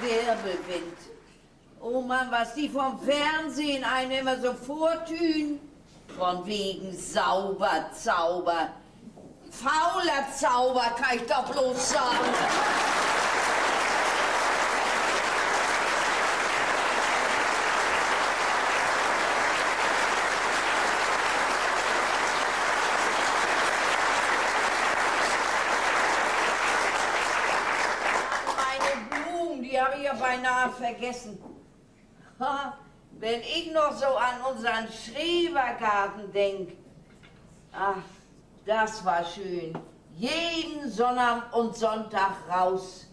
Wirbelwind. Oh Mann, was die vom Fernsehen einem immer so vortun. Von wegen sauber Zauber. Fauler Zauber, kann ich doch bloß sagen. Meine Blumen, die habe ich ja beinahe vergessen. Wenn ich noch so an unseren Schrebergarten denk. Ach, das war schön. Jeden Sonnabend und Sonntag raus.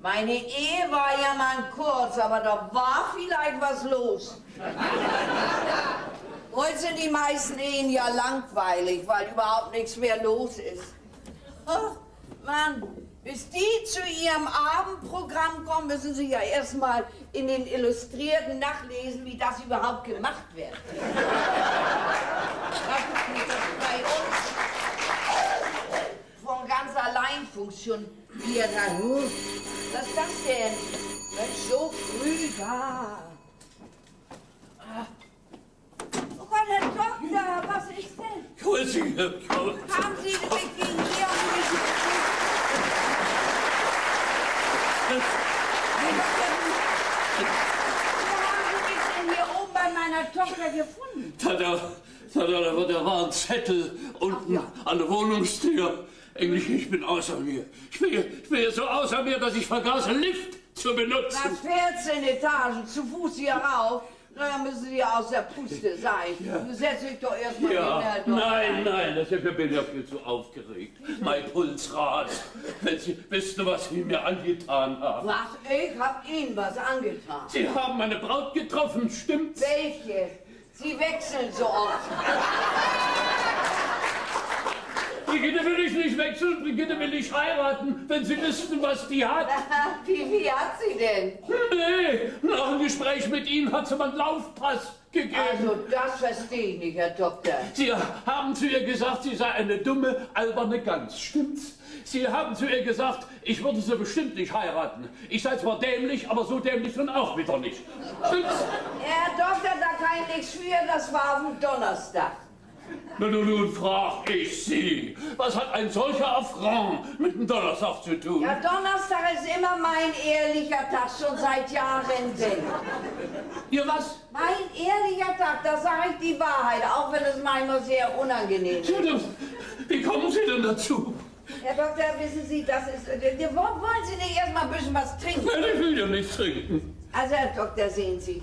Meine Ehe war ja mal kurz, aber da war vielleicht was los. Heute sind die meisten Ehen ja langweilig, weil überhaupt nichts mehr los ist. Ach, Mann, bis die zu ihrem Abendprogramm kommen, müssen sie ja erstmal in den Illustrierten nachlesen, wie das überhaupt gemacht wird. Das ist nicht bei uns von ganz allein funktioniert. Was ist das denn? Mensch, so früh da. Ah. Oh Gott, Herr Doktor, was ist denn? Grüße, Herr Kraus. Haben Sie den Weg gegen hier und mich Wo haben Sie mich denn hier oben bei meiner Tochter gefunden? Da, da, da, war ein Zettel unten an der Wohnungstür. Englisch, ich bin außer mir. Ich bin, hier- ich bin so außer mir, dass ich vergaß, Lift zu benutzen. Nach 14 Etagen zu Fuß hier rauf. Na, dann müssen Sie ja aus der Puste sein. Ja. Setz dich doch erstmal Ja, hin, Herr nein, nein, das ich bin ja viel zu aufgeregt. Mein Puls rast. Wenn Sie wüssten, was Sie mir angetan haben. Was? Ich hab Ihnen was angetan. Sie haben meine Braut getroffen, stimmt's? Welche? Sie wechseln so oft. Brigitte will ich nicht wechseln, Brigitte will ich heiraten, wenn Sie wüssten, was die hat. Wie, wie hat sie denn? Nee, nach dem Gespräch mit Ihnen hat sie mir einen Laufpass gegeben. Also, das verstehe ich nicht, Herr Doktor. Sie haben zu ihr gesagt, sie sei eine dumme, alberne Gans. Stimmt's? Sie haben zu ihr gesagt, ich würde sie bestimmt nicht heiraten. Ich sei zwar dämlich, aber so dämlich nun auch wieder nicht. Stimmt's? Herr Doktor, da kann ich nichts für, das war dem Donnerstag. Nun, nun, nun frag ich Sie, was hat ein solcher Affront mit dem Donnerstag zu tun? Ja, Donnerstag ist immer mein ehrlicher Tag, schon seit Jahren denn. Ihr was? Mein ehrlicher Tag, da sage ich die Wahrheit, auch wenn es manchmal sehr unangenehm ist. Wie kommen Sie denn dazu? Herr Doktor, wissen Sie, das ist... äh, Wollen wollen Sie nicht erstmal ein bisschen was trinken? Nein, ich will ja nichts trinken. Also, Herr Doktor, sehen Sie,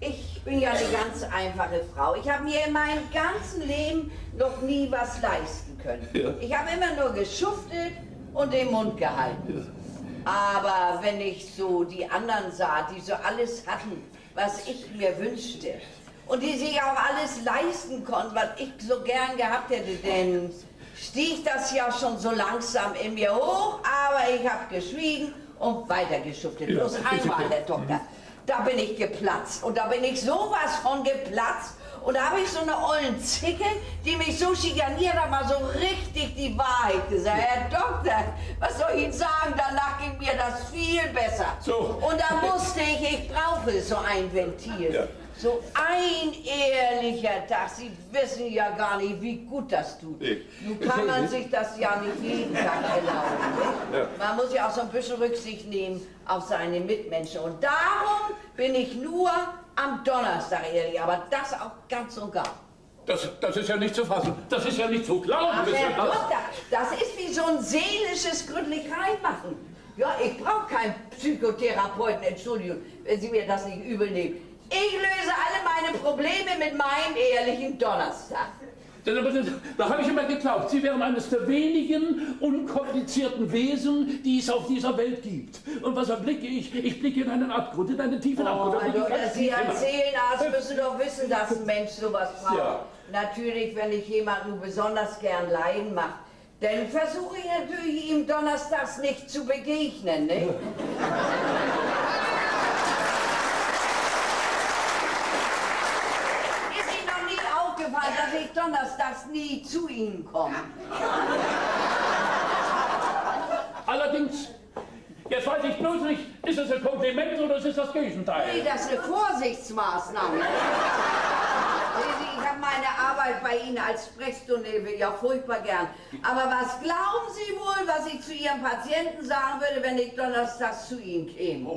ich bin ja eine ganz einfache Frau. Ich habe mir in meinem ganzen Leben noch nie was leisten können. Ja. Ich habe immer nur geschuftet und den Mund gehalten. Aber wenn ich so die anderen sah, die so alles hatten, was ich mir wünschte, und die sich auch alles leisten konnten, was ich so gern gehabt hätte, denn stieg das ja schon so langsam in mir hoch, aber ich habe geschwiegen und weitergeschuftet. Ja. Bloß einmal, Herr Doktor. Da bin ich geplatzt. Und da bin ich sowas von geplatzt. Und da habe ich so eine ollen Zicke, die mich so schikaniert hat, mal so richtig die Wahrheit gesagt. Herr Doktor, was soll ich Ihnen sagen? Danach ging mir das viel besser. So. Und da wusste ich, ich brauche so ein Ventil. Ja. So ein ehrlicher Tag. Sie wissen ja gar nicht, wie gut das tut. Nee. Nun kann man sich das ja nicht jeden Tag erlauben. Ja. Man muss ja auch so ein bisschen Rücksicht nehmen auf seine Mitmenschen. Und darum bin ich nur am Donnerstag ehrlich, aber das auch ganz und gar. Das, das ist ja nicht zu fassen. Das ist ja nicht zu glauben. Ach, Herr. Doktor, das ist wie so ein seelisches Gründlich reinmachen. Ja, ich brauche keinen Psychotherapeuten, Entschuldigung, wenn Sie mir das nicht übel nehmen. Ich löse alle meine Probleme mit meinem ehrlichen Donnerstag. Da, habe ich immer geglaubt, Sie wären eines der wenigen unkomplizierten Wesen, die es auf dieser Welt gibt. Und was erblicke ich? Ich blicke in einen Abgrund, in einen tiefen Oh, Abgrund. Also, dass Sie erzählen, das müssen doch wissen, dass ein Mensch sowas braucht. Ja. Natürlich, wenn ich jemanden besonders gern leiden mache, dann versuche ich natürlich ihm donnerstags nicht zu begegnen, ne? Ist Ihnen noch nie donnerstags nie zu Ihnen komme? Allerdings, jetzt weiß ich bloß nicht, ist es ein Kompliment oder ist es das Nee, Gegenteil? das ist eine Vorsichtsmaßnahme. Ich habe meine Arbeit bei Ihnen als Sprechstundenhilfe ja furchtbar gern. Aber was glauben Sie wohl, was ich zu Ihrem Patienten sagen würde, wenn ich donnerstags zu Ihnen käme?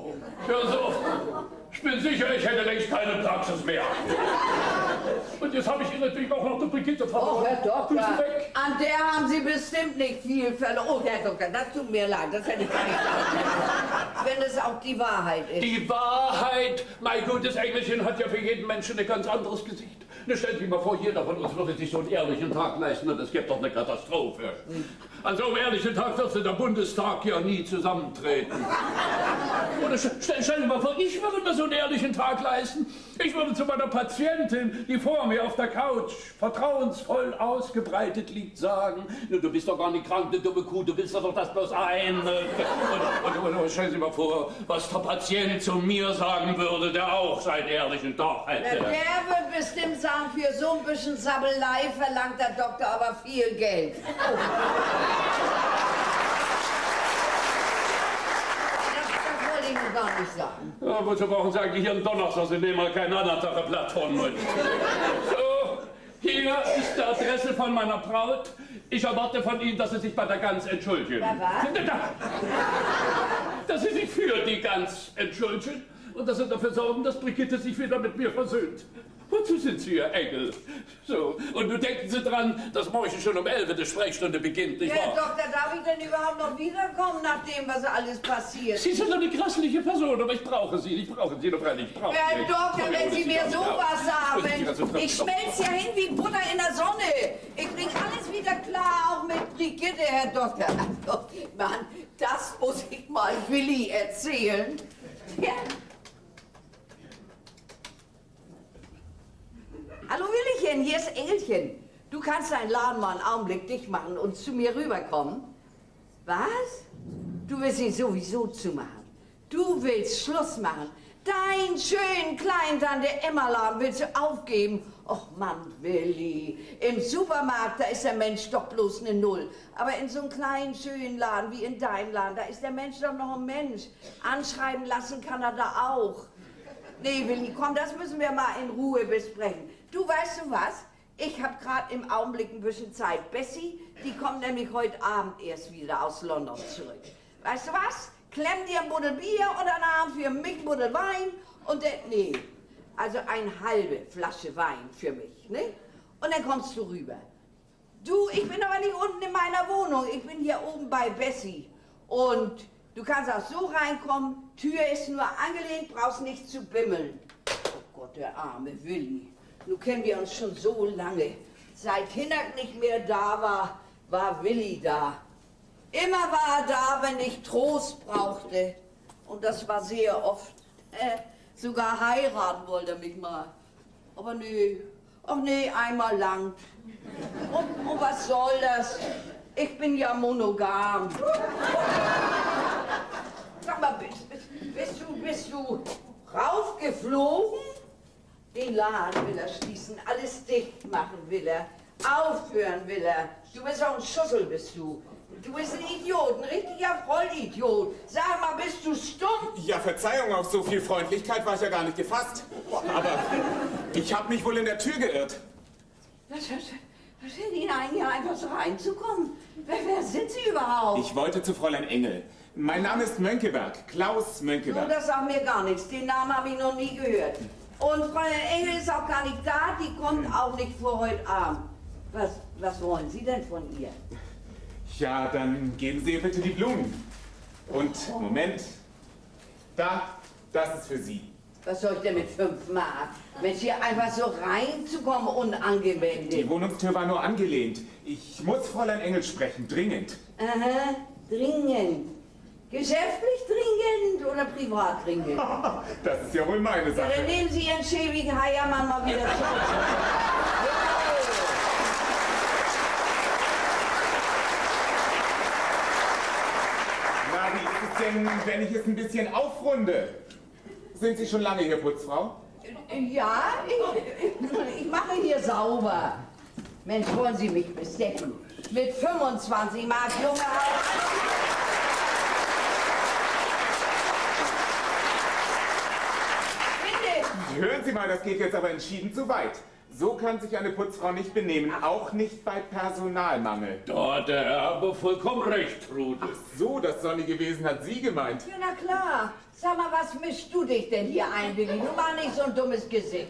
Hören Sie auf. Ich bin sicher, ich hätte längst keine Praxis mehr. Und jetzt habe ich Ihnen natürlich auch noch die Brigitte Oh, verloren. Herr Doktor, an der haben Sie bestimmt nicht viel verloren. Oh, Herr Doktor, das tut mir leid, das hätte ich gar nicht Wenn es auch die Wahrheit ist. Die Wahrheit, mein gutes Engelchen, hat ja für jeden Menschen ein ganz anderes Gesicht. Ne, stellen Sie mal vor, jeder von uns würde sich so einen ehrlichen Tag leisten und es gibt doch eine Katastrophe. An so einem ehrlichen Tag dürfte der Bundestag ja nie zusammentreten. Oder st stell, stell dir mal vor, ich würde mir so einen ehrlichen Tag leisten. Ich würde zu meiner Patientin, die vor mir auf der Couch vertrauensvoll ausgebreitet liegt, sagen, "Na, du bist doch gar nicht krank, du dumme Kuh, du willst doch das bloß ein. Und, und, und, stellen Sie mal vor, was der Patient zu mir sagen würde, der auch seinen ehrlichen Tag Der hätte. wird bestimmt sagen, für so ein bisschen Sabbelei verlangt der Doktor aber viel Geld. Oh. Das, das wollte ich nur gar nicht sagen. Ja, wozu brauchen Sie eigentlich Ihren Donnerstag? Sie nehmen mal keinen anderen Tag von mit. So, hier ist die Adresse von meiner Braut. Ich erwarte von Ihnen, dass Sie sich bei der Gans entschuldigen. Bei was? Dass Sie sich für die Gans entschuldigen und dass Sie dafür sorgen, dass Brigitte sich wieder mit mir versöhnt. Wozu sind Sie, Ihr Engel? So, und nun denken Sie dran, dass morgen schon um 11 Uhr die Sprechstunde beginnt, nicht Herr wahr? Doktor, darf ich denn überhaupt noch wiederkommen, nach dem, was alles passiert? Sie sind eine grässliche Person, aber ich brauche Sie. Ich brauche Sie doch freilich. Ich brauche Herr Sie. Doktor, Ich wenn Sie mir sowas haben. Ich sagen, ich stoppen. schmelze ja hin wie Butter in der Sonne. Ich bring alles wieder klar, auch mit Brigitte, Herr Doktor. Also, Mann, das muss ich mal Willi erzählen. Ja. Hallo Willchen, hier ist Engelchen. Du kannst deinen Laden mal einen Augenblick dicht machen und zu mir rüberkommen. Was? Du willst ihn sowieso zumachen. Du willst Schluss machen. Dein schönen kleinen Tante Emma Laden willst du aufgeben. Och Mann, Willi, im Supermarkt, da ist der Mensch doch bloß eine Null. Aber in so einem kleinen, schönen Laden wie in deinem Laden, da ist der Mensch doch noch ein Mensch. Anschreiben lassen kann er da auch. Nee, Willi, komm, das müssen wir mal in Ruhe besprechen. Du weißt du was? Ich habe gerade im Augenblick ein bisschen Zeit. Bessie, die kommt nämlich heute Abend erst wieder aus London zurück. Weißt du was? Klemm dir ein Buddel Bier und dann Abend für mich ein Buddel Wein und der, nee, also eine halbe Flasche Wein für mich, ne? Und dann kommst du rüber. Du, ich bin aber nicht unten in meiner Wohnung. Ich bin hier oben bei Bessie. Und du kannst auch so reinkommen. Tür ist nur angelehnt, brauchst nicht zu bimmeln. Oh Gott, der arme Willi. Nun kennen wir uns schon so lange. Seit Hinak nicht mehr da war, war Willi da. Immer war er da, wenn ich Trost brauchte. Und das war sehr oft. Äh, sogar heiraten wollte er mich mal. Aber nee, ach nee, einmal lang. Und, und was soll das? Ich bin ja monogam. Sag mal, bist, bist, bist du, bist du raufgeflogen? Den Laden will er schließen, alles dicht machen will er, aufhören will er. Du bist auch ein Schussel, bist du. Du bist ein Idiot, ein richtiger Vollidiot. Sag mal, bist du stumm? Ja, Verzeihung, auf so viel Freundlichkeit war ich ja gar nicht gefasst. Aber ich habe mich wohl in der Tür geirrt. Was, was, was fällt Ihnen ein, hier einfach so reinzukommen? Wer, wer sind Sie überhaupt? Ich wollte zu Fräulein Engel. Mein Name ist Mönckeberg, Klaus So, Mönckeberg. das sagt mir gar nichts. Den Namen habe ich noch nie gehört. Und Fräulein Engel ist auch gar nicht da. Die kommt auch nicht vor heute Abend. Was, was wollen Sie denn von ihr? Ja, dann geben Sie ihr bitte die Blumen. Und, Moment, da, das ist für Sie. Was soll ich denn mit fünf Mark? Mensch, hier einfach so reinzukommen, Die unangewendet. Wohnungstür war nur angelehnt. Ich muss Fräulein Engel sprechen, dringend. Aha, dringend. Geschäftlich dringend oder privat dringend? Das ist ja wohl meine Ja, dann Sache. nehmen Sie Ihren schäbigen Heiermann mal wieder zurück. Na, wie ist es denn, wenn ich es ein bisschen aufrunde? Sind Sie schon lange hier, Putzfrau? Ja, ich, ich mache hier sauber. Mensch, wollen Sie mich bestechen? Mit 25 Mark junge Haus. Bitte. Hören Sie mal, das geht jetzt aber entschieden zu weit. So kann sich eine Putzfrau nicht benehmen, auch nicht bei Personalmangel. Da hat der Herr aber vollkommen recht, Trude. So, das sonnige Wesen hat Sie gemeint. Ja, na klar. Sag mal, was mischst du dich denn hier ein, Willi? Du mach nicht so ein dummes Gesicht.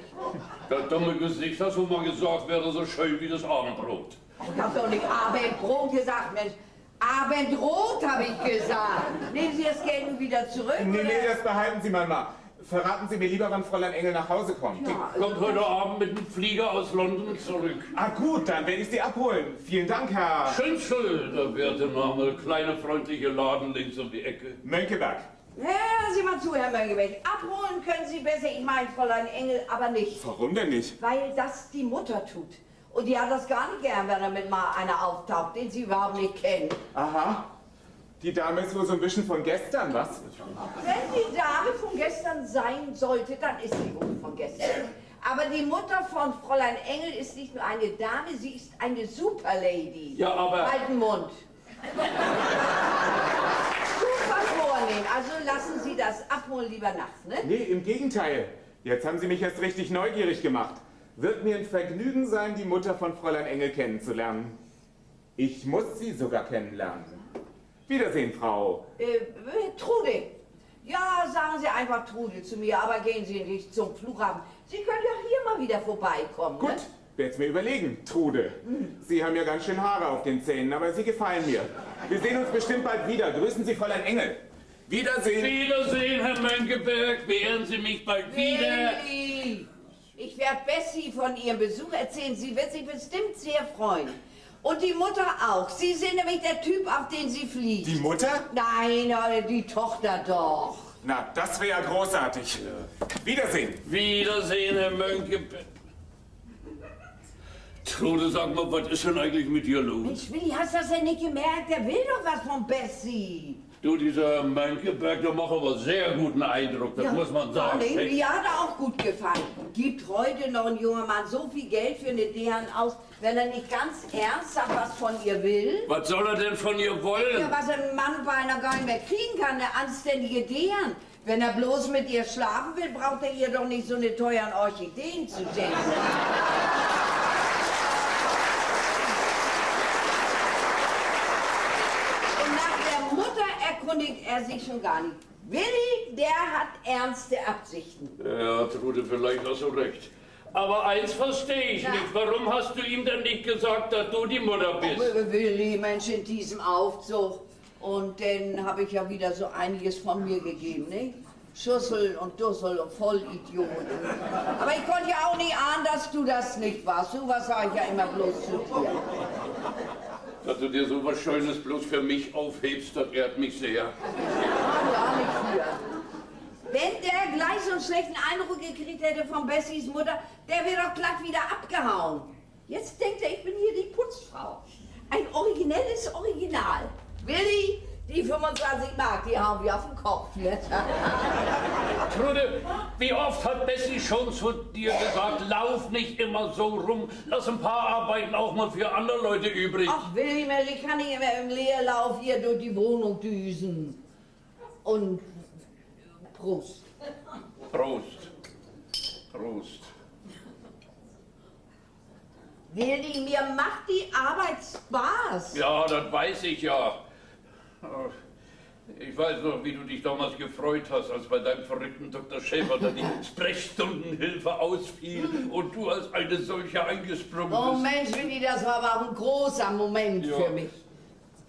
Das dumme Gesicht, hast du mal gesagt, wäre so schön wie das Abendbrot. Ich hab doch nicht Abendbrot gesagt, Mensch. Abendrot habe ich gesagt. Nehmen Sie das Geld nun wieder zurück? Nee, oder? nee, das behalten Sie mal mal. Verraten Sie mir lieber, wann Fräulein Engel nach Hause kommt. Ja, Kommt heute Abend mit dem Flieger aus London zurück. Ah gut, dann werde ich Sie abholen. Vielen Dank, Herr Schönschel, der werte Name, kleine freundliche Laden links um die Ecke. Mönckeberg. Hören Sie mal zu, Herr Mönckeberg. Abholen können Sie besser, ich meine Fräulein Engel, aber nicht. Warum denn nicht? Weil das die Mutter tut. Und die hat das gar nicht gern, wenn damit mal einer auftaucht, den sie überhaupt nicht kennen. Aha. Die Dame ist wohl so ein bisschen von gestern, was? Wenn die Dame von gestern sein sollte, dann ist sie wohl von gestern. Aber die Mutter von Fräulein Engel ist nicht nur eine Dame, sie ist eine Superlady. Ja, aber- Halt den Mund. Super vornehm. Also lassen Sie das abholen lieber nachts, ne? Nee, im Gegenteil. Jetzt haben Sie mich erst richtig neugierig gemacht. Wird mir ein Vergnügen sein, die Mutter von Fräulein Engel kennenzulernen. Ich muss sie sogar kennenlernen. Wiedersehen, Frau. Äh, äh, Trude. Ja, sagen Sie einfach Trude zu mir, aber gehen Sie nicht zum Flughafen. Sie können ja hier mal wieder vorbeikommen. Gut, Ne? werd's mir überlegen, Trude. Sie haben ja ganz schön Haare auf den Zähnen, aber Sie gefallen mir. Wir sehen uns bestimmt bald wieder. Grüßen Sie Fräulein Engel. Wiedersehen. Wiedersehen, Herr Mönckeberg, beehren Sie mich bald wieder. Willi, ich werde Bessie von Ihrem Besuch erzählen. Sie wird sich bestimmt sehr freuen. Und die Mutter auch. Sie sind nämlich der Typ, auf den sie fliegt. Die Mutter? Nein, die Tochter doch. Na, das wäre ja großartig. Wiedersehen. Wiedersehen, Herr Mönckeberg. Trude, sag mal, was ist denn eigentlich mit dir los? Mensch, Willi, hast du das denn nicht gemerkt? Der will doch was von Bessie. Du, dieser Mönckeberg, der macht aber sehr guten Eindruck, das muss man sagen. Ja, nee, mir hat er auch gut gefallen. Gibt heute noch ein junger Mann so viel Geld für eine Deren aus, wenn er nicht ganz ernsthaft was von ihr will? Was soll er denn von ihr wollen? Ja, was ein Mann bei einer gar nicht mehr kriegen kann, eine anständige Deren. Wenn er bloß mit ihr schlafen will, braucht er ihr doch nicht so eine teuren Orchideen zu schenken. Und nach der Mutter erkundigt er sich schon gar nicht. Willi, der hat ernste Absichten. Ja, Trude, vielleicht hast du recht. Aber eins verstehe ich Na? nicht. Warum hast du ihm denn nicht gesagt, dass du die Mutter bist? Willi, Mensch, in diesem Aufzug. Und dann habe ich ja wieder so einiges von mir gegeben, nicht? Schussel und Dussel und Vollidioten. Aber ich konnte ja auch nicht ahnen, dass du das nicht warst. So was sage ich ja immer bloß zu dir. Dass du dir so was Schönes bloß für mich aufhebst, das ehrt mich sehr. Wenn der gleich so einen schlechten Eindruck gekriegt hätte von Bessies Mutter, der wäre doch glatt wieder abgehauen. Jetzt denkt er, ich bin hier die Putzfrau. Ein originelles Original. Willi, die 25 Mark, die hauen wir auf den Kopf. Ne? Trude, wie oft hat Bessie schon zu dir gesagt, lauf nicht immer so rum, lass ein paar Arbeiten auch mal für andere Leute übrig. Ach, Mensch, ich kann nicht immer im Leerlauf hier durch die Wohnung düsen. Und Prost. Prost. Prost. Willi, mir macht die Arbeit Spaß. Ja, das weiß ich ja. Ich weiß noch, wie du dich damals gefreut hast, als bei deinem verrückten Dr. Schäfer da die Sprechstundenhilfe ausfiel und du als eine solche eingesprungen Oh bist. Mensch, Willi, das war aber ein großer Moment Ja. für mich.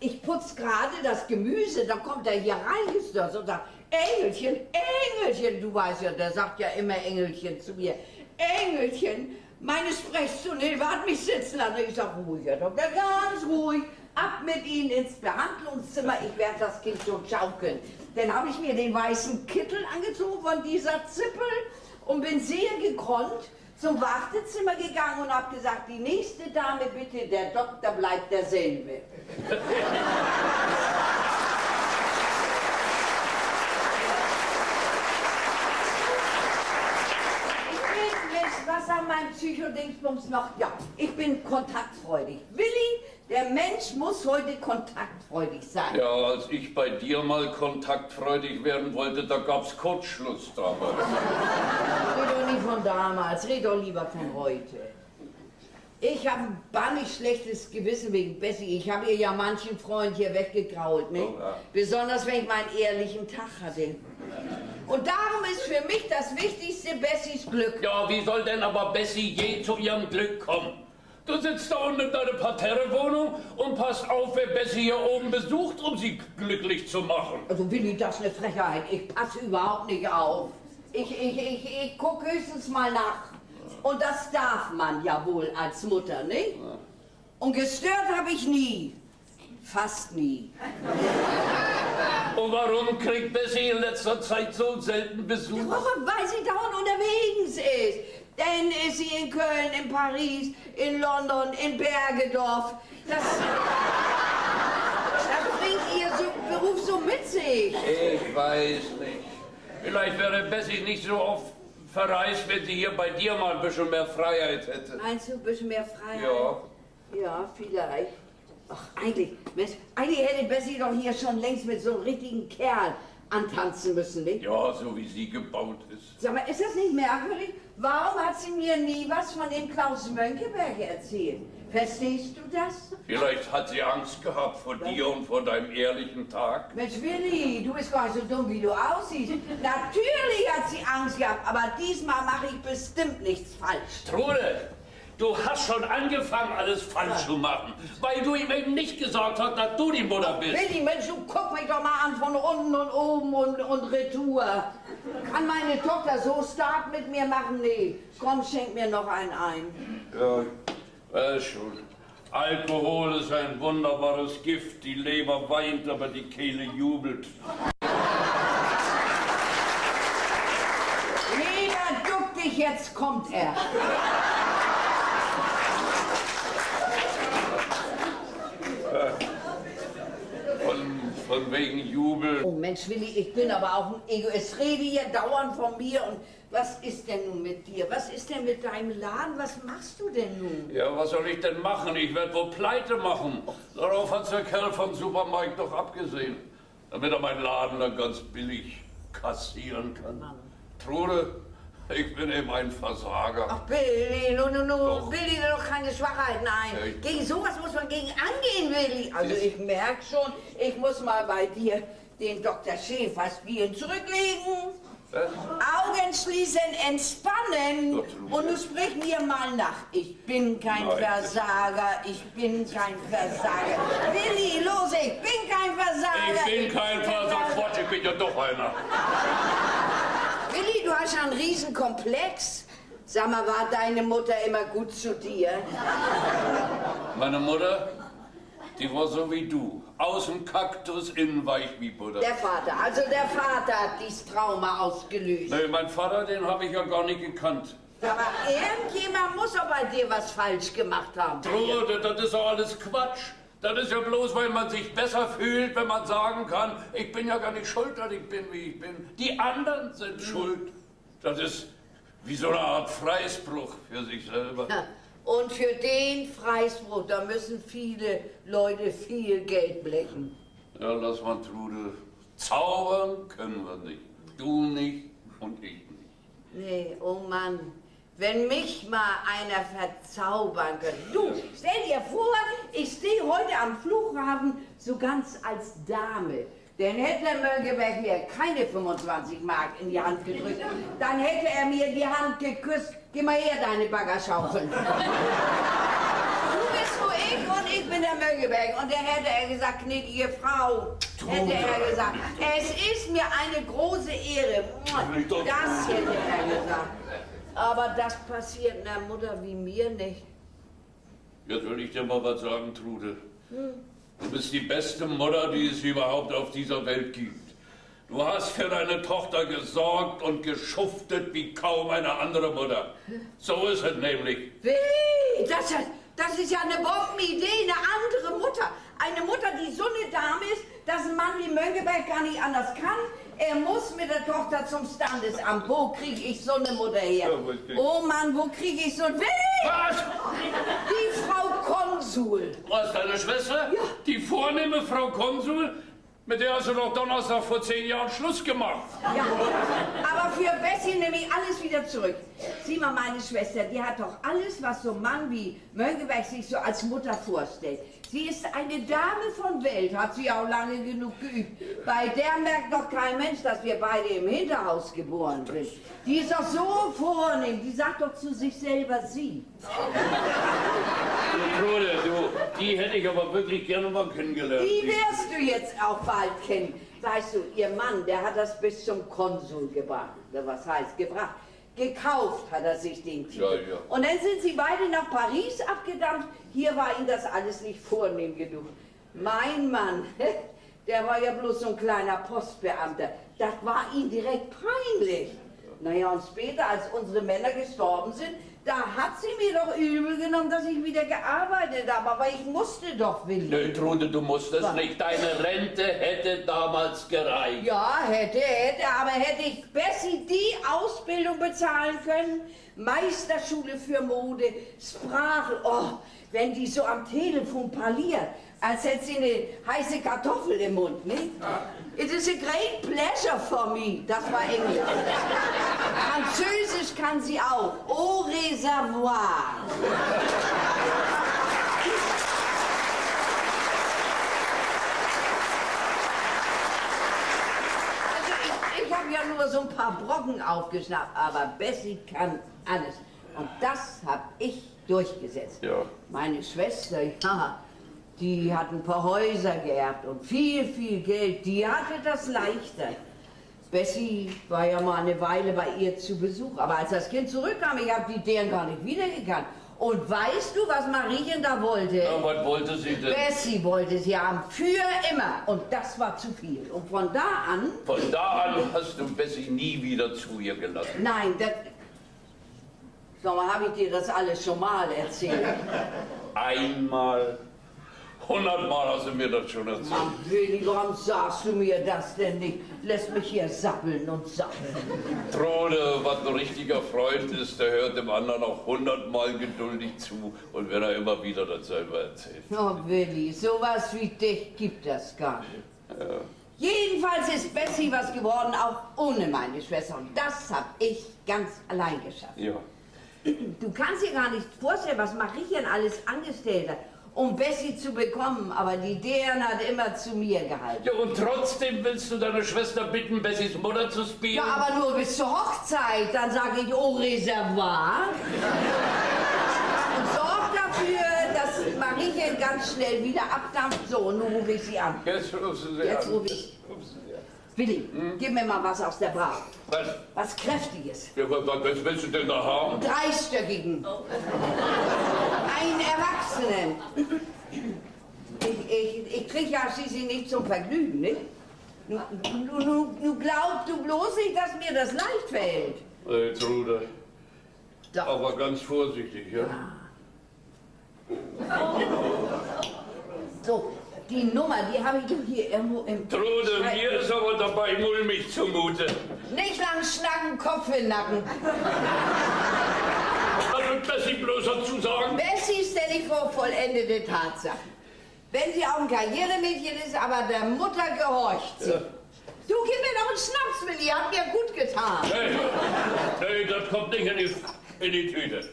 Ich putz gerade das Gemüse, da kommt er hier rein, ist das, und sagt, Engelchen, Engelchen, du weißt ja, der sagt ja immer Engelchen zu mir. Engelchen, meine Sprechstunde, nee, wart mich sitzen lassen. Ich sag, ruhig, Herr Doktor, ganz ruhig. Ab mit Ihnen ins Behandlungszimmer, ich werde das Kind schon schaukeln. Dann habe ich mir den weißen Kittel angezogen von dieser Zippel und bin sehr gekonnt zum Wartezimmer gegangen und habe gesagt, die nächste Dame bitte, der Doktor bleibt derselbe. Was an meinem Psychodingsbums noch? Ja, ich bin kontaktfreudig. Willi, der Mensch muss heute kontaktfreudig sein. Ja, als ich bei dir mal kontaktfreudig werden wollte, da gab's Kurzschluss damals. Red doch nicht von damals, red doch lieber von heute. Ich habe ein bannig schlechtes Gewissen wegen Bessie. Ich habe ihr ja manchen Freund hier weggegrault, ne? Oh, ja. Besonders wenn ich meinen ehrlichen Tag hatte. Und darum ist für mich das Wichtigste Bessies Glück. Ja, wie soll denn aber Bessie je zu ihrem Glück kommen? Du sitzt da unten in deiner Parterrewohnung und passt auf, wer Bessie hier oben besucht, um sie glücklich zu machen. Also Willi, das ist eine Frechheit. Ich passe überhaupt nicht auf. Ich, ich, ich, ich gucke höchstens mal nach. Und das darf man ja wohl als Mutter, nicht? Und gestört habe ich nie. Fast nie. Und warum kriegt Bessie in letzter Zeit so selten Besuch? Warum? Weil sie dauernd unterwegs ist. Denn ist sie in Köln, in Paris, in London, in Bergedorf. Das, das bringt ihr so, Beruf so mit sich. Ich weiß nicht. Vielleicht wäre Bessie nicht so oft verreist, wenn sie hier bei dir mal ein bisschen mehr Freiheit hätte. Meinst du ein bisschen mehr Freiheit? Ja. Ja, vielleicht. Ach, eigentlich, Mensch, eigentlich hätte Bessie doch hier schon längst mit so einem richtigen Kerl antanzen müssen, nicht? Ja, so wie sie gebaut ist. Sag mal, ist das nicht merkwürdig? Warum hat sie mir nie was von dem Klaus Mönckeberg erzählt? Verstehst du das? Vielleicht hat sie Angst gehabt vor dir und vor deinem ehrlichen Tag. Mensch, Willi, du bist gar nicht so dumm, wie du aussiehst. Natürlich hat sie Angst gehabt, aber diesmal mache ich bestimmt nichts falsch. Trude, du hast schon angefangen, alles falsch zu machen, weil du ihm eben nicht gesagt hast, dass du die Mutter bist. Willi, Mensch, du guck mich doch mal an von unten und oben und, und retour. Kann meine Tochter so stark mit mir machen? Nee. Komm, schenk mir noch einen ein. Ja, weiß schon. Alkohol ist ein wunderbares Gift. Die Leber weint, aber die Kehle jubelt. Lena, duck dich, jetzt kommt er. Von, wegen Jubel. Oh Mensch, Willi, ich bin aber auch ein Egoist. Rede hier dauernd von mir und was ist denn nun mit dir? Was ist denn mit deinem Laden? Was machst du denn nun? Ja, was soll ich denn machen? Ich werde wohl pleite machen. Darauf hat der Kerl vom Supermarkt doch abgesehen. Damit er meinen Laden dann ganz billig kassieren kann. Trude, ich bin eben ein Versager. Ach, Billy, no, no, no, Doch. Billy, doch keine Schwachheiten ein. Gegen sowas muss man gegen angehen, Willi. Also ich merke schon, ich muss mal bei dir den Dr. Schäfers Bier zurücklegen. Was? Augen schließen, entspannen und du sprich mir mal nach. Ich bin kein Nein. Versager, ich bin kein Versager. Willi, los, ich bin kein Versager. Ich bin kein Versager. Quatsch, ich bin ja doch einer. Du hast ja einen Riesenkomplex. Sag mal, war deine Mutter immer gut zu dir? Meine Mutter, die war so wie du. Außen Kaktus, innen weich wie Butter. Der Vater, also der Vater hat dieses Trauma ausgelöst. Nee, mein Vater, den habe ich ja gar nicht gekannt. Aber irgendjemand muss auch bei dir was falsch gemacht haben. Trude, das ist doch alles Quatsch. Das ist ja bloß, weil man sich besser fühlt, wenn man sagen kann, ich bin ja gar nicht schuld, dass ich bin, wie ich bin. Die anderen sind schuld. Das ist wie so eine Art Freispruch für sich selber. Und für den Freispruch, da müssen viele Leute viel Geld blechen. Ja, lass mal, Trude. Zaubern können wir nicht. Du nicht und ich nicht. Nee, oh Mann, wenn mich mal einer verzaubern könnte. Du, stell dir vor, ich stehe heute am Flughafen so ganz als Dame. Dann hätte der Mönckeberg mir keine 25 Mark in die Hand gedrückt. Dann hätte er mir die Hand geküsst. Geh mal her, deine Baggerschaufel. Du bist wo ich und ich bin der Mögeberg. Und der hätte er gesagt, gnädige Frau, hätte er gesagt. Es ist mir eine große Ehre. Das hätte er gesagt. Aber das passiert einer Mutter wie mir nicht. Jetzt will ich dir mal was sagen, Trude. Du bist die beste Mutter, die es überhaupt auf dieser Welt gibt. Du hast für deine Tochter gesorgt und geschuftet wie kaum eine andere Mutter. So ist es nämlich. Willi, das, das ist ja eine Bombenidee, eine andere Mutter. Eine Mutter, die so eine Dame ist, dass ein Mann wie Mönckeberg gar nicht anders kann. Er muss mit der Tochter zum Standesamt. Wo kriege ich so eine Mutter her? Oh Mann, wo kriege ich so ein... Willi! Was? Die Frau Konsul. Was, deine Schwester? Ja. Die vornehme Frau Konsul? Mit der hast du doch Donnerstag vor zehn Jahren Schluss gemacht. Ja, aber für Bessie nehme ich alles wieder zurück. Sieh mal, meine Schwester, die hat doch alles, was so ein Mann wie Mönckeberg sich so als Mutter vorstellt. Sie ist eine Dame von Welt, hat sie auch lange genug geübt. Bei der merkt doch kein Mensch, dass wir beide im Hinterhaus geboren sind. Die ist doch so vornehm, die sagt doch zu sich selber sie. Trude, du, die hätte ich aber wirklich gerne mal kennengelernt. Die wirst du jetzt auch bald kennen. Weißt du, ihr Mann, der hat das bis zum Konsul gebracht. Was heißt gebracht? Gekauft hat er sich den Titel. Ja, ja. Und dann sind sie beide nach Paris abgedampft. Hier war ihm das alles nicht vornehm genug. Mein Mann, der war ja bloß so ein kleiner Postbeamter. Das war ihm direkt peinlich. Naja, und später, als unsere Männer gestorben sind, da hat sie mir doch übel genommen, dass ich wieder gearbeitet habe. Aber ich musste doch, Willi. Nö, Trude, du musstest Was? nicht. Deine Rente hätte damals gereicht. Ja, hätte, hätte, aber hätte ich Bessie die Ausbildung bezahlen können? Meisterschule für Mode, Sprache, oh, wenn die so am Telefon parliert, als hätte sie eine heiße Kartoffel im Mund, nicht? It is a great pleasure for me. Das war Englisch. Französisch kann sie auch. Au reservoir. Also ich, ich habe ja nur so ein paar Brocken aufgeschnappt, aber Bessie kann alles. Und das habe ich durchgesetzt. Ja. Meine Schwester, ja, die hat ein paar Häuser geerbt und viel, viel Geld. Die hatte das leichter. Bessie war ja mal eine Weile bei ihr zu Besuch. Aber als das Kind zurückkam, ich habe die deren gar nicht wiedergekannt. Und weißt du, was Mariechen da wollte? Ja, was wollte sie denn? Bessie wollte sie haben, für immer. Und das war zu viel. Und von da an, Von da an hast du Bessie nie wieder zu ihr gelassen. nein, das... Sag mal, habe ich dir das alles schon mal erzählt? Einmal, hundertmal hast du mir das schon erzählt. Mann, Willi, warum sagst du mir das denn nicht? Lässt mich hier sappeln und sappeln. Trude, was ein richtiger Freund ist, der hört dem anderen auch hundertmal geduldig zu und wenn er immer wieder dasselbe erzählt. Oh, Willi, sowas wie dich gibt es gar nicht. Jedenfalls ist Bessie was geworden, auch ohne meine Schwester. Und das habe ich ganz allein geschafft. Ja. Du kannst dir gar nicht vorstellen, was Mariechen alles angestellt hat, um Bessie zu bekommen. Aber die deren hat immer zu mir gehalten. Ja, und trotzdem willst du deine Schwester bitten, Bessies Mutter zu spielen? Ja, aber nur bis zur Hochzeit. Dann sage ich au reservoir. Und sorg dafür, dass Mariechen ganz schnell wieder abdampft. So, und nun rufe ich sie an. Jetzt rufst du sie Jetzt an. rufe ich. Rufst du. Willi, gib mir mal was aus der Bar. Was? Was Kräftiges. Ja, was, was willst du denn da haben? Dreistöckigen. Einen Erwachsenen. Ich, ich, ich krieg ja schließlich nicht zum Vergnügen, nicht? Nu, nu, nu glaubst du bloß nicht, dass mir das leicht fällt. Hey, Trude, Doch. aber ganz vorsichtig, ja? So, die Nummer, die habe ich doch hier irgendwo im... Trude, mir ist aber dabei mulmig zumute. Nicht lang schnacken, Kopf in den Nacken. Was wird Bessie bloß dazu sagen? Bessie stelle ich vor vollendete Tatsachen. Wenn sie auch ein Karrieremädchen ist, aber der Mutter gehorcht sie. Du, gib mir doch einen Schnaps, Willi, hat mir gut getan. Hey, hey, das kommt nicht in die, in die Tüte.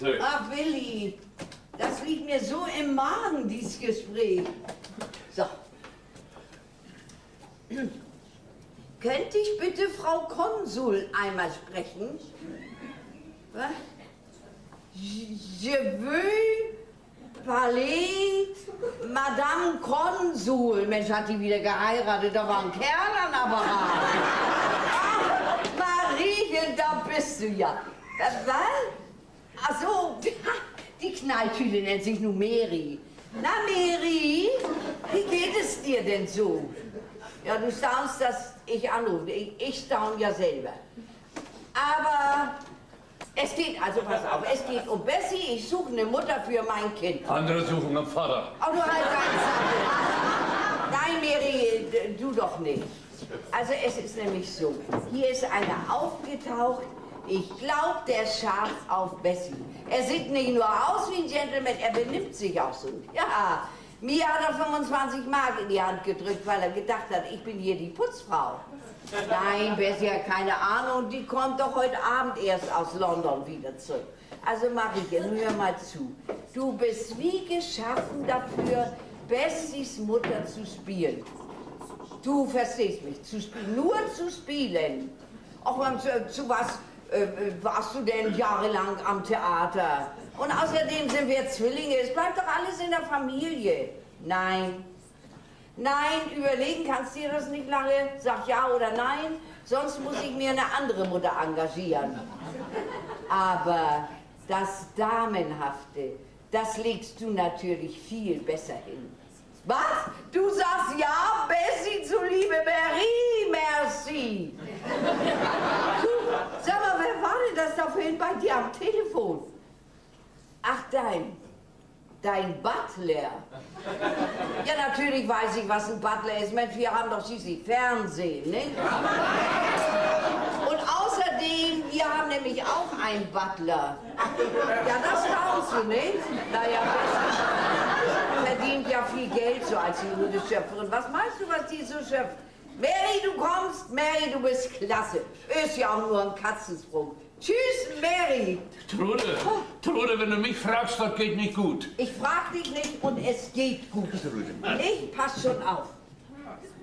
Hey. Ach, Willi, das liegt mir so im Magen, dieses Gespräch. So. Könnte ich bitte Frau Konsul einmal sprechen? Was? Je veux Palais, Madame Konsul. Mensch, hat die wieder geheiratet, da war ein Kerl an Apparat. Ach, Mariechen, da bist du ja. Was? Ach so, die Knalltüte nennt sich nun Mary. Na, Mary, wie geht es dir denn so? Ja, du staunst, dass ich anrufe. Ich, ich staun ja selber. Aber es geht, also pass auf, es geht um Bessie. Ich suche eine Mutter für mein Kind. Andere suchen einen Vater. Oh, du halt ganz. Nein, Mary, du doch nicht. Also es ist nämlich so, hier ist einer aufgetaucht. Ich glaube, der scharf auf Bessie. Er sieht nicht nur aus wie ein Gentleman, er benimmt sich auch so. Ja, mir hat er 25 Mark in die Hand gedrückt, weil er gedacht hat, ich bin hier die Putzfrau. Nein, Bessie hat keine Ahnung, die kommt doch heute Abend erst aus London wieder zurück. Also Marike, nun hör mal zu. Du bist wie geschaffen dafür, Bessies Mutter zu spielen. Du verstehst mich, zu spielen, nur zu spielen. Auch beim, zu, zu was äh, warst du denn jahrelang am Theater? Und außerdem sind wir Zwillinge, es bleibt doch alles in der Familie. Nein, Nein, überlegen kannst du dir das nicht lange. Sag ja oder nein, sonst muss ich mir eine andere Mutter engagieren. Aber das Damenhafte, das legst du natürlich viel besser hin. Was? Du sagst ja, Bessie zuliebe Marie, merci. Du, sag mal, wer war denn das da vorhin bei dir am Telefon? Ach, dein, dein Butler. Ja, natürlich weiß ich, was ein Butler ist. Mensch, wir haben doch schließlich Fernsehen, nicht? Und außerdem, wir haben nämlich auch einen Butler. Ja, das staunst du, nicht? Naja, Bessie verdient ja viel Geld so als Judeschöpferin. Was meinst du, was die so schöpft? Mary, du kommst. Mary, du bist klasse. Ist ja auch nur ein Katzensprung. Tschüss, Mary. Trude, Trude, wenn du mich fragst, das geht nicht gut. Ich frag dich nicht und es geht gut. Ich pass schon auf.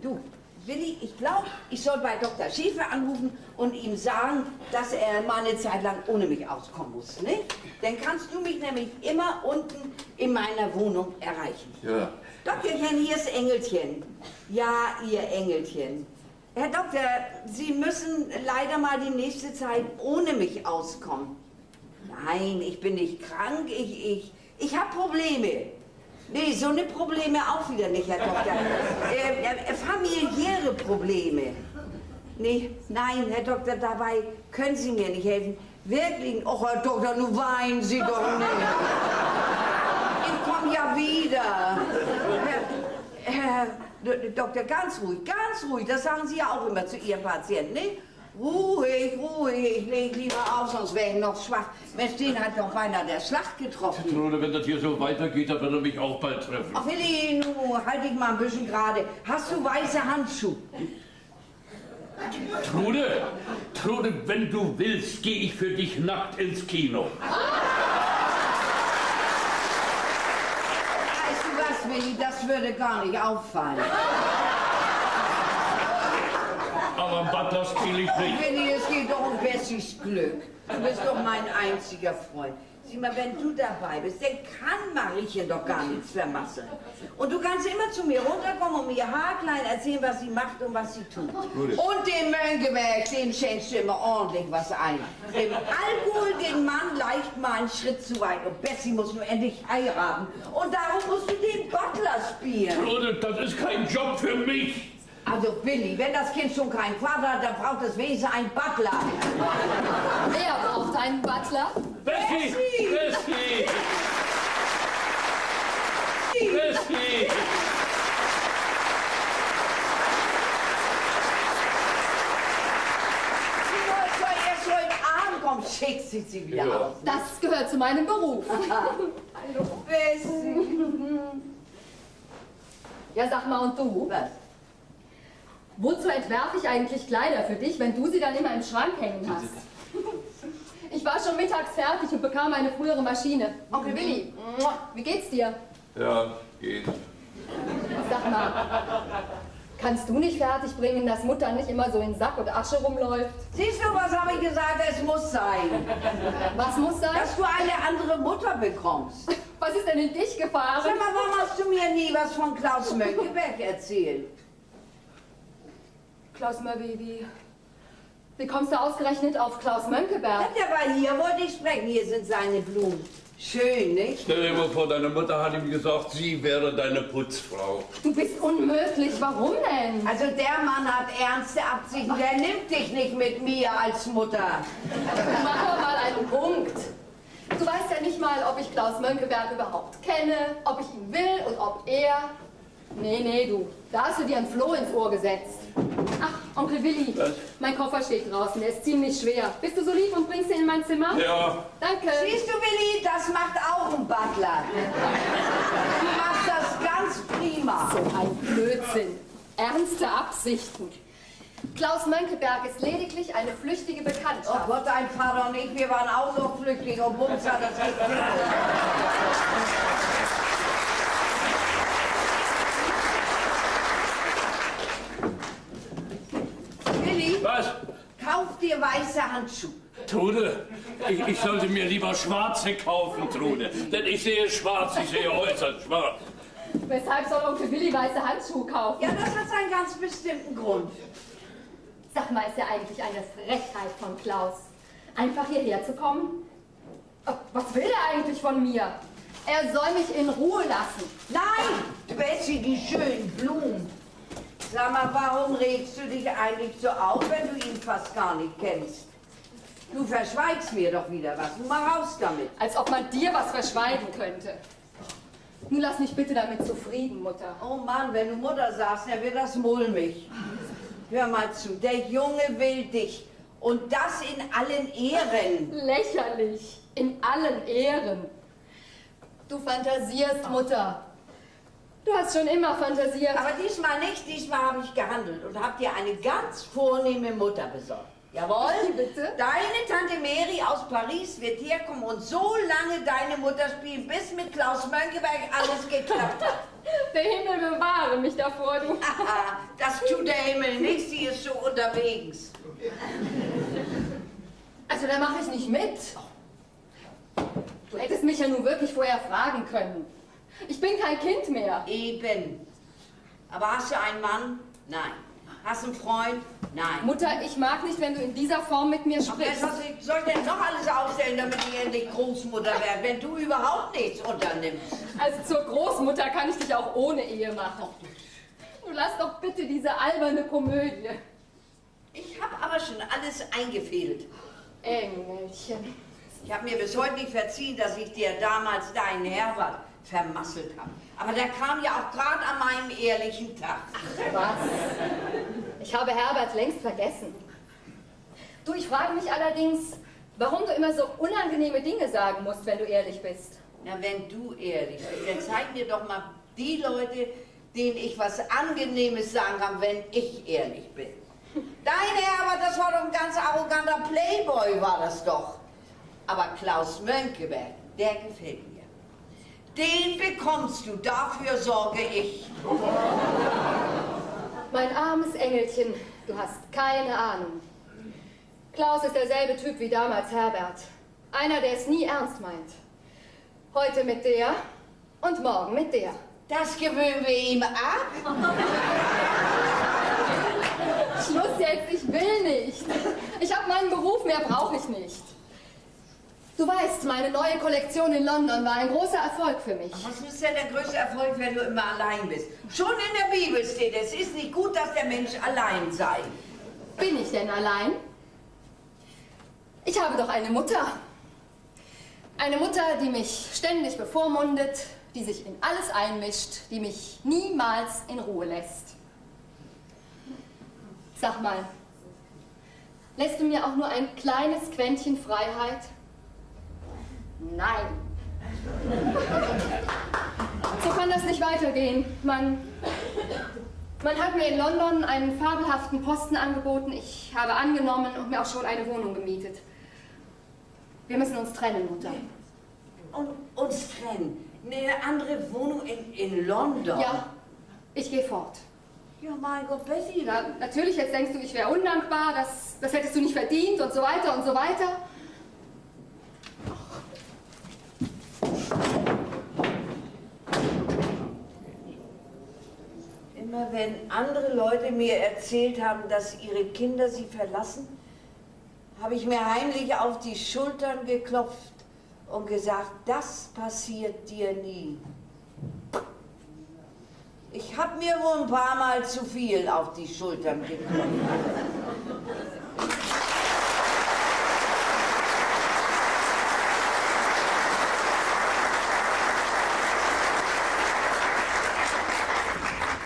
Du, Willi, ich glaube, ich soll bei Dr. Schäfer anrufen und ihm sagen, dass er mal eine Zeit lang ohne mich auskommen muss. Ne? Dann kannst du mich nämlich immer unten in meiner Wohnung erreichen. Ja. Doktorchen, hier ist Engelchen. Ja, ihr Engelchen. Herr Doktor, Sie müssen leider mal die nächste Zeit ohne mich auskommen. Nein, ich bin nicht krank, ich, ich, ich habe Probleme. Nee, so eine Probleme auch wieder nicht, Herr Doktor. Äh, äh, familiäre Probleme. Nee, nein, Herr Doktor, dabei können Sie mir nicht helfen. Wirklich, oh Herr Doktor, nun weinen Sie doch nicht. Ich komme ja wieder. Herr, Herr Doktor, ganz ruhig, ganz ruhig. Das sagen Sie ja auch immer zu Ihren Patienten, ne? Ruhig, ruhig, ich leg lieber auf, sonst wäre ich noch schwach. Mensch, den hat doch beinahe der Schlag getroffen. Trude, wenn das hier so weitergeht, dann wird er mich auch bald treffen. Ach, Willi, nu, halt dich mal ein bisschen gerade. Hast du weiße Handschuhe? Trude, Trude, wenn du willst, gehe ich für dich nackt ins Kino. Weißt du was, Willi, das würde gar nicht auffallen. Aber am Butler spiele ich nicht. Willi, es geht doch um Bessies Glück. Du bist doch mein einziger Freund. Sieh mal, wenn du dabei bist, dann kann Mariechen doch gar nichts vermasseln. Und du kannst immer zu mir runterkommen und mir haarklein erzählen, was sie macht und was sie tut. Und dem Möngeberg, dem schenkst du immer ordentlich was ein. Dem Alkohol den Mann leicht mal einen Schritt zu weit. Und Bessie muss nur endlich heiraten. Und darum musst du den Butler spielen. Trude, das ist kein Job für mich. Also Billy, wenn das Kind schon keinen Vater hat, dann braucht es wenigstens einen Butler. Wer braucht einen Butler? Bessie! Bessie! Bessie! Kommen, schickt sie sie wieder Ja. aus. Das gehört zu meinem Beruf. Hallo, Bessie. Ja, sag mal, und du? Was? Wozu entwerfe ich eigentlich Kleider für dich, wenn du sie dann immer im Schrank hängen hast? Ich war schon mittags fertig und bekam eine frühere Maschine. Onkel Willi, wie geht's dir? Ja, geht. Sag mal, kannst du nicht fertigbringen, dass Mutter nicht immer so in Sack und Asche rumläuft? Siehst du, was habe ich gesagt? Es muss sein. Was muss sein? Dass du eine andere Mutter bekommst. Was ist denn in dich gefahren? Sag mal, warum hast du mir nie was von Klaus Mönckeberg erzählt? Klaus Möbi, wie, wie kommst du ausgerechnet auf Klaus Mönckeberg? Der war hier, wollte ich sprechen. Hier sind seine Blumen. Schön, nicht? Stell dir mal vor, deine Mutter hat ihm gesagt, sie wäre deine Putzfrau. Du bist unmöglich. Warum denn? Also der Mann hat ernste Absichten. Der nimmt dich nicht mit mir als Mutter. Mach doch mal einen Punkt. Du weißt ja nicht mal, ob ich Klaus Mönckeberg überhaupt kenne, ob ich ihn will und ob er... Nee, nee, du. Da hast du dir ein Floh ins Ohr gesetzt. Ach, Onkel Willi, Was? mein Koffer steht draußen, der ist ziemlich schwer. Bist du so lieb und bringst ihn in mein Zimmer? Ja, Danke. Siehst du, Willi, das macht auch ein Butler. Du machst das ganz prima. So ein Blödsinn. Ernste Absichten. Klaus Mönckeberg ist lediglich eine flüchtige Oh Bekanntschaft. Gott, dein Vater und ich, wir waren auch noch Flüchtlinge und Bums hat das gekriegt. Willi, was? kauf dir weiße Handschuhe. Trude, ich, ich sollte mir lieber schwarze kaufen, Trude. Denn ich sehe schwarz, ich sehe äußerst schwarz. Weshalb soll Onkel Willi weiße Handschuhe kaufen? Ja, das hat seinen ganz bestimmten Grund. Sag mal, ist ja eigentlich eine Frechheit von Klaus, einfach hierher zu kommen? Oh, Was will er eigentlich von mir? Er soll mich in Ruhe lassen. Nein, Bessie, die schönen Blumen. Sag mal, warum regst du dich eigentlich so auf, wenn du ihn fast gar nicht kennst? Du verschweigst mir doch wieder was. Nun mal raus damit. Als ob man dir was verschweigen könnte. Nun lass mich bitte damit zufrieden, Mutter. Oh Mann, wenn du Mutter sagst, dann wird das mulmig. Hör mal zu, der Junge will dich. Und das in allen Ehren. Lächerlich. In allen Ehren. Du fantasierst, Mutter. Du hast schon immer fantasiert. Aber diesmal nicht, diesmal habe ich gehandelt und habe dir eine ganz vornehme Mutter besorgt. Jawohl? Bitte? Deine Tante Mary aus Paris wird herkommen und so lange deine Mutter spielen, bis mit Klaus Mönckeberg alles geklappt hat. Der Himmel bewahre mich davor, du. Das tut der Himmel nicht, sie ist schon unterwegs. Also da mache ich nicht mit. Du hättest mich ja nun wirklich vorher fragen können. Ich bin kein Kind mehr. Eben. Aber hast du einen Mann? Nein. Hast du einen Freund? Nein. Mutter, ich mag nicht, wenn du in dieser Form mit mir sprichst. soll soll denn noch alles aufstellen, damit ich endlich Großmutter werde, wenn du überhaupt nichts unternimmst? Also zur Großmutter kann ich dich auch ohne Ehe machen. Du lass doch bitte diese alberne Komödie. Ich habe aber schon alles eingefehlt. Engelchen. Ich habe mir bis heute nicht verziehen, dass ich dir damals deinen Herbert vermasselt habe. Aber der kam ja auch gerade an meinem ehrlichen Tag. Was? Ich habe Herbert längst vergessen. Du, ich frage mich allerdings, warum du immer so unangenehme Dinge sagen musst, wenn du ehrlich bist. Na, wenn du ehrlich bist, dann zeig mir doch mal die Leute, denen ich was Angenehmes sagen kann, wenn ich ehrlich bin. Dein Herbert, das war doch ein ganz arroganter Playboy, war das doch. Aber Klaus Mönckeberg, der gefällt mir. Den bekommst du, dafür sorge ich. Mein armes Engelchen, du hast keine Ahnung. Klaus ist derselbe Typ wie damals Herbert. Einer, der es nie ernst meint. Heute mit der und morgen mit der. Das gewöhnen wir ihm ab. Schluss jetzt, ich will nicht. Ich habe meinen Beruf, mehr brauche ich nicht. Du weißt, meine neue Kollektion in London war ein großer Erfolg für mich. Was ist denn der größte Erfolg, wenn du immer allein bist? Schon in der Bibel steht, es ist nicht gut, dass der Mensch allein sei. Bin ich denn allein? Ich habe doch eine Mutter. Eine Mutter, die mich ständig bevormundet, die sich in alles einmischt, die mich niemals in Ruhe lässt. Sag mal, lässt du mir auch nur ein kleines Quäntchen Freiheit? Nein. So kann das nicht weitergehen. Man man hat mir in London einen fabelhaften Posten angeboten. Ich habe angenommen und mir auch schon eine Wohnung gemietet. Wir müssen uns trennen, Mutter. Und uns trennen. Eine andere Wohnung in, in London. Ja, ich gehe fort. Ja, mein Gott, Bessie. Na, natürlich, jetzt denkst du, ich wäre undankbar, das, das hättest du nicht verdient und so weiter und so weiter. Immer wenn andere Leute mir erzählt haben, dass ihre Kinder sie verlassen, habe ich mir heimlich auf die Schultern geklopft und gesagt, das passiert dir nie. Ich habe mir wohl ein paar Mal zu viel auf die Schultern geklopft.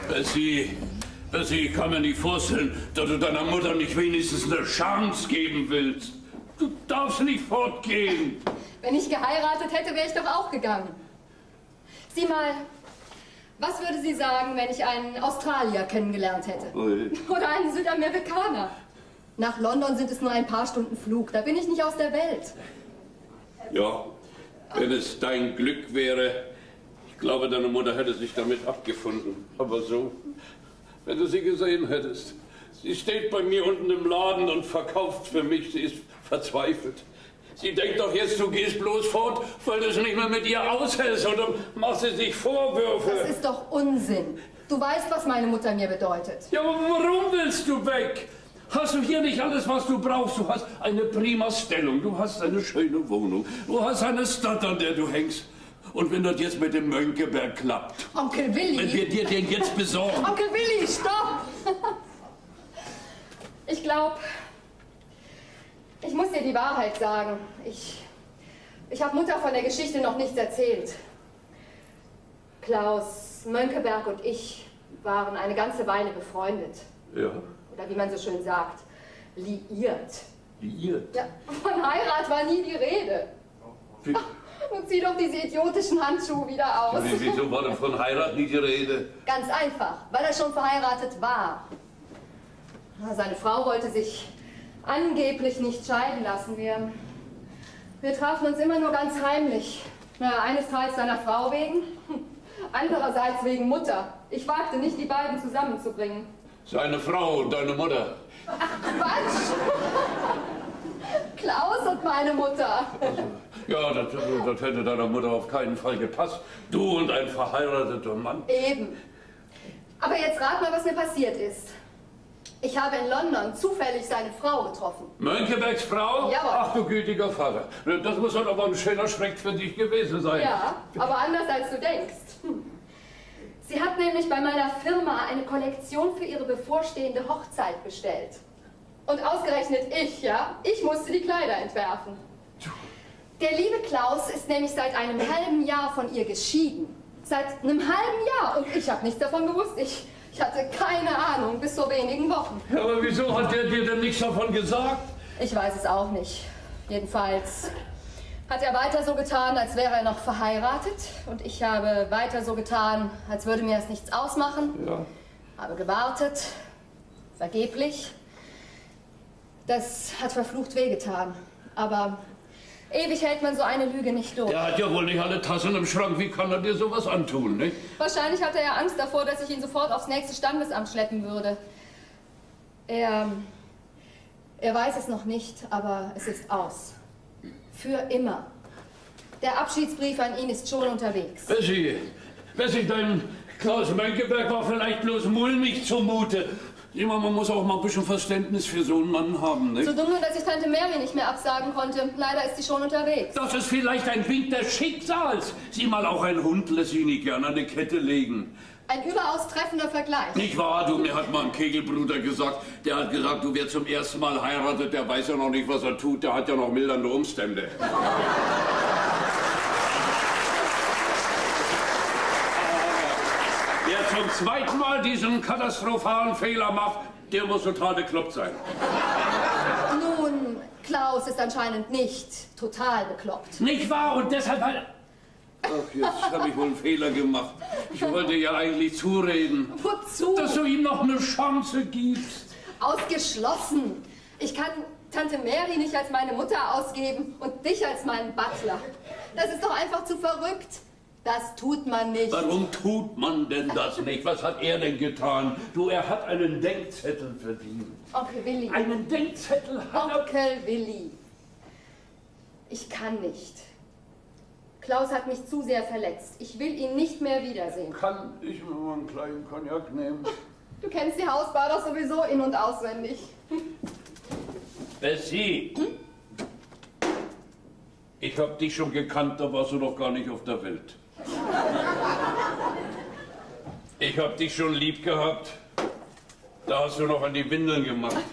Bessie, Bessie, ich kann mir nicht vorstellen, dass du deiner Mutter nicht wenigstens eine Chance geben willst. Du darfst nicht fortgehen. Wenn ich geheiratet hätte, wäre ich doch auch gegangen. Sieh mal, was würde sie sagen, wenn ich einen Australier kennengelernt hätte? Ui. Oder einen Südamerikaner? Nach London sind es nur ein paar Stunden Flug. Da bin ich nicht aus der Welt. Ja, wenn es dein Glück wäre. Ich glaube, deine Mutter hätte sich damit abgefunden. Aber so, wenn du sie gesehen hättest. Sie steht bei mir unten im Laden und verkauft für mich. Sie ist verzweifelt. Sie denkt doch jetzt, du gehst bloß fort, weil du es nicht mehr mit ihr aushältst und dann machst du sich Vorwürfe. Das ist doch Unsinn. Du weißt, was meine Mutter mir bedeutet. Ja, aber warum willst du weg? Hast du hier nicht alles, was du brauchst? Du hast eine prima Stellung, du hast eine schöne Wohnung, du hast eine Stadt, an der du hängst. Und wenn das jetzt mit dem Mönckeberg klappt, Onkel Willi. wenn wir dir den jetzt besorgen, Onkel Willi, stopp! Ich glaube, ich muss dir die Wahrheit sagen. Ich, ich habe Mutter von der Geschichte noch nichts erzählt. Klaus Mönckeberg und ich waren eine ganze Weile befreundet. ja, Oder wie man so schön sagt, liiert. liiert. Ja, von Heirat war nie die Rede. Wie- Nun zieh doch diese idiotischen Handschuhe wieder aus. Wie- Wieso war denn von Heirat nie die Rede? Ganz einfach, weil er schon verheiratet war. Seine Frau wollte sich angeblich nicht scheiden lassen. Wir, wir trafen uns immer nur ganz heimlich. Ja, eines Teils seiner Frau wegen, andererseits wegen Mutter. Ich wagte nicht, die beiden zusammenzubringen. Seine Frau und deine Mutter. Quatsch! Klaus und meine Mutter. Ja, das, das hätte deiner Mutter auf keinen Fall gepasst. Du und ein verheirateter Mann. Eben. Aber jetzt rat mal, was mir passiert ist. Ich habe in London zufällig seine Frau getroffen. Mönckebergs Frau? Jawohl. Ach du gütiger Vater. Das muss dann aber ein schöner Schreck für dich gewesen sein. Ja, aber anders als du denkst. Sie hat nämlich bei meiner Firma eine Kollektion für ihre bevorstehende Hochzeit bestellt. Und ausgerechnet ich, ja, ich musste die Kleider entwerfen. Der liebe Klaus ist nämlich seit einem halben Jahr von ihr geschieden. Seit einem halben Jahr. Und ich habe nichts davon gewusst. Ich, ich hatte keine Ahnung bis vor wenigen Wochen. Ja, aber wieso hat der dir denn nichts davon gesagt? Ich weiß es auch nicht. Jedenfalls hat er weiter so getan, als wäre er noch verheiratet. Und ich habe weiter so getan, als würde mir das nichts ausmachen. Ja. Habe gewartet, vergeblich. Das hat verflucht wehgetan. Aber ewig hält man so eine Lüge nicht durch. Der hat ja wohl nicht alle Tassen im Schrank. Wie kann er dir sowas antun, nicht? Wahrscheinlich hatte er Angst davor, dass ich ihn sofort aufs nächste Standesamt schleppen würde. Er. Er weiß es noch nicht, aber es ist aus. Für immer. Der Abschiedsbrief an ihn ist schon unterwegs. Bessie, Bessie, dein Klaus Mönckeberg war vielleicht bloß mulmig zumute. Mal, man muss auch mal ein bisschen Verständnis für so einen Mann haben, nicht? So dumm nur, dass ich Tante Mary nicht mehr absagen konnte. Leider ist sie schon unterwegs. Das ist vielleicht ein Wink des Schicksals. Sieh mal, auch ein Hund lässt sich nicht gerne an eine Kette legen. Ein überaus treffender Vergleich. Nicht wahr, du? Mir hat mal ein Kegelbruder gesagt, der hat gesagt, du, wer zum ersten Mal heiratet, der weiß ja noch nicht, was er tut, der hat ja noch mildernde Umstände. zum zweiten Mal diesen katastrophalen Fehler macht, der muss total bekloppt sein. Nun, Klaus ist anscheinend nicht total bekloppt. Nicht wahr? Und deshalb halt... Ach, jetzt habe ich wohl einen Fehler gemacht. Ich wollte ja eigentlich zureden, Wozu? dass du ihm noch eine Chance gibst. Ausgeschlossen. Ich kann Tante Mary nicht als meine Mutter ausgeben und dich als meinen Butler. Das ist doch einfach zu verrückt. Das tut man nicht. Warum tut man denn das nicht? Was hat er denn getan? Du, er hat einen Denkzettel verdient. Onkel Willi. Einen Denkzettel hat er... Onkel Willi. Ich kann nicht. Klaus hat mich zu sehr verletzt. Ich will ihn nicht mehr wiedersehen. Kann ich mir mal einen kleinen Cognac nehmen? Du kennst die Hausbar doch sowieso in- und auswendig. Bessie! Ich hab dich schon gekannt, da warst du noch gar nicht auf der Welt. Ich hab dich schon lieb gehabt, da hast du noch an die Windeln gemacht.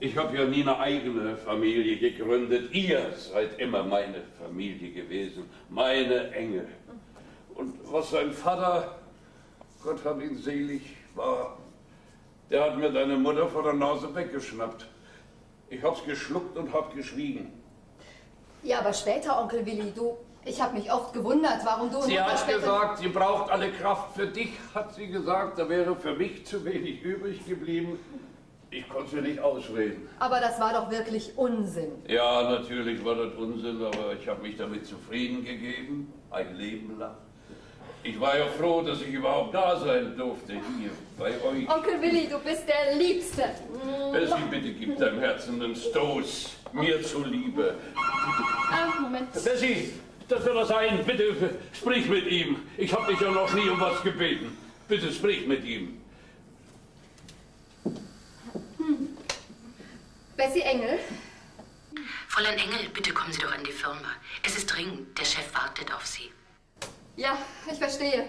Ich habe ja nie eine eigene Familie gegründet. Ihr seid immer meine Familie gewesen, meine Engel. Und was sein Vater, Gott hab ihn selig, war, der hat mir deine Mutter vor der Nase weggeschnappt. Ich hab's geschluckt und hab geschwiegen. Ja, aber später, Onkel Willi, du. Ich habe mich oft gewundert, warum du Sie hat gesagt, sie braucht alle Kraft für dich, hat sie gesagt. Da wäre für mich zu wenig übrig geblieben. Ich konnte sie nicht ausreden. Aber das war doch wirklich Unsinn. Ja, natürlich war das Unsinn, aber ich habe mich damit zufrieden gegeben, ein Leben lang. Ich war ja froh, dass ich überhaupt da sein durfte, hier bei euch. Onkel Willi, du bist der Liebste. Bessie, bitte gib deinem Herzen einen Stoß, mir zuliebe. Ah, Moment. Bessie, das wird er sein, bitte sprich mit ihm. Ich habe dich ja noch nie um was gebeten. Bitte sprich mit ihm. Bessie Engel, Fräulein Engel, bitte kommen Sie doch in die Firma. Es ist dringend. Der Chef wartet auf Sie. Ja, ich verstehe.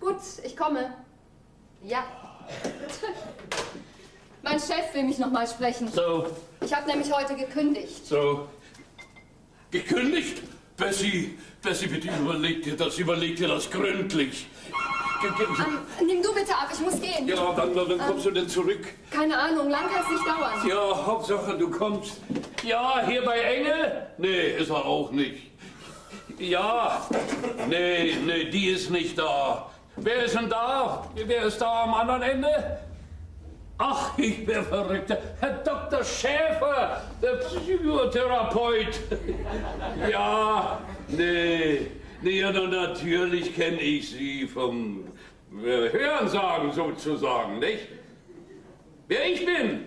Gut, ich komme. Ja. Mein Chef will mich noch mal sprechen. So, Ich habe nämlich heute gekündigt. so. Gekündigt? Bessie, Bessie, bitte überleg dir das, überleg dir das gründlich. Ge- Ähm, nimm du bitte ab, ich muss gehen. Ja, dann, dann kommst du denn zurück. Keine Ahnung, lang kann es nicht dauern. Ja, Hauptsache du kommst. Ja, hier bei Engel? Nee, ist er auch nicht. Ja, nee, nee, die ist nicht da. Wer ist denn da? Wer ist da am anderen Ende? Ach, ich bin verrückt. Herr Dr. Schäfer, der Psychotherapeut. Ja, nee, nee, ja, na, natürlich kenne ich Sie vom äh, Hörensagen sozusagen, nicht? Wer ich bin?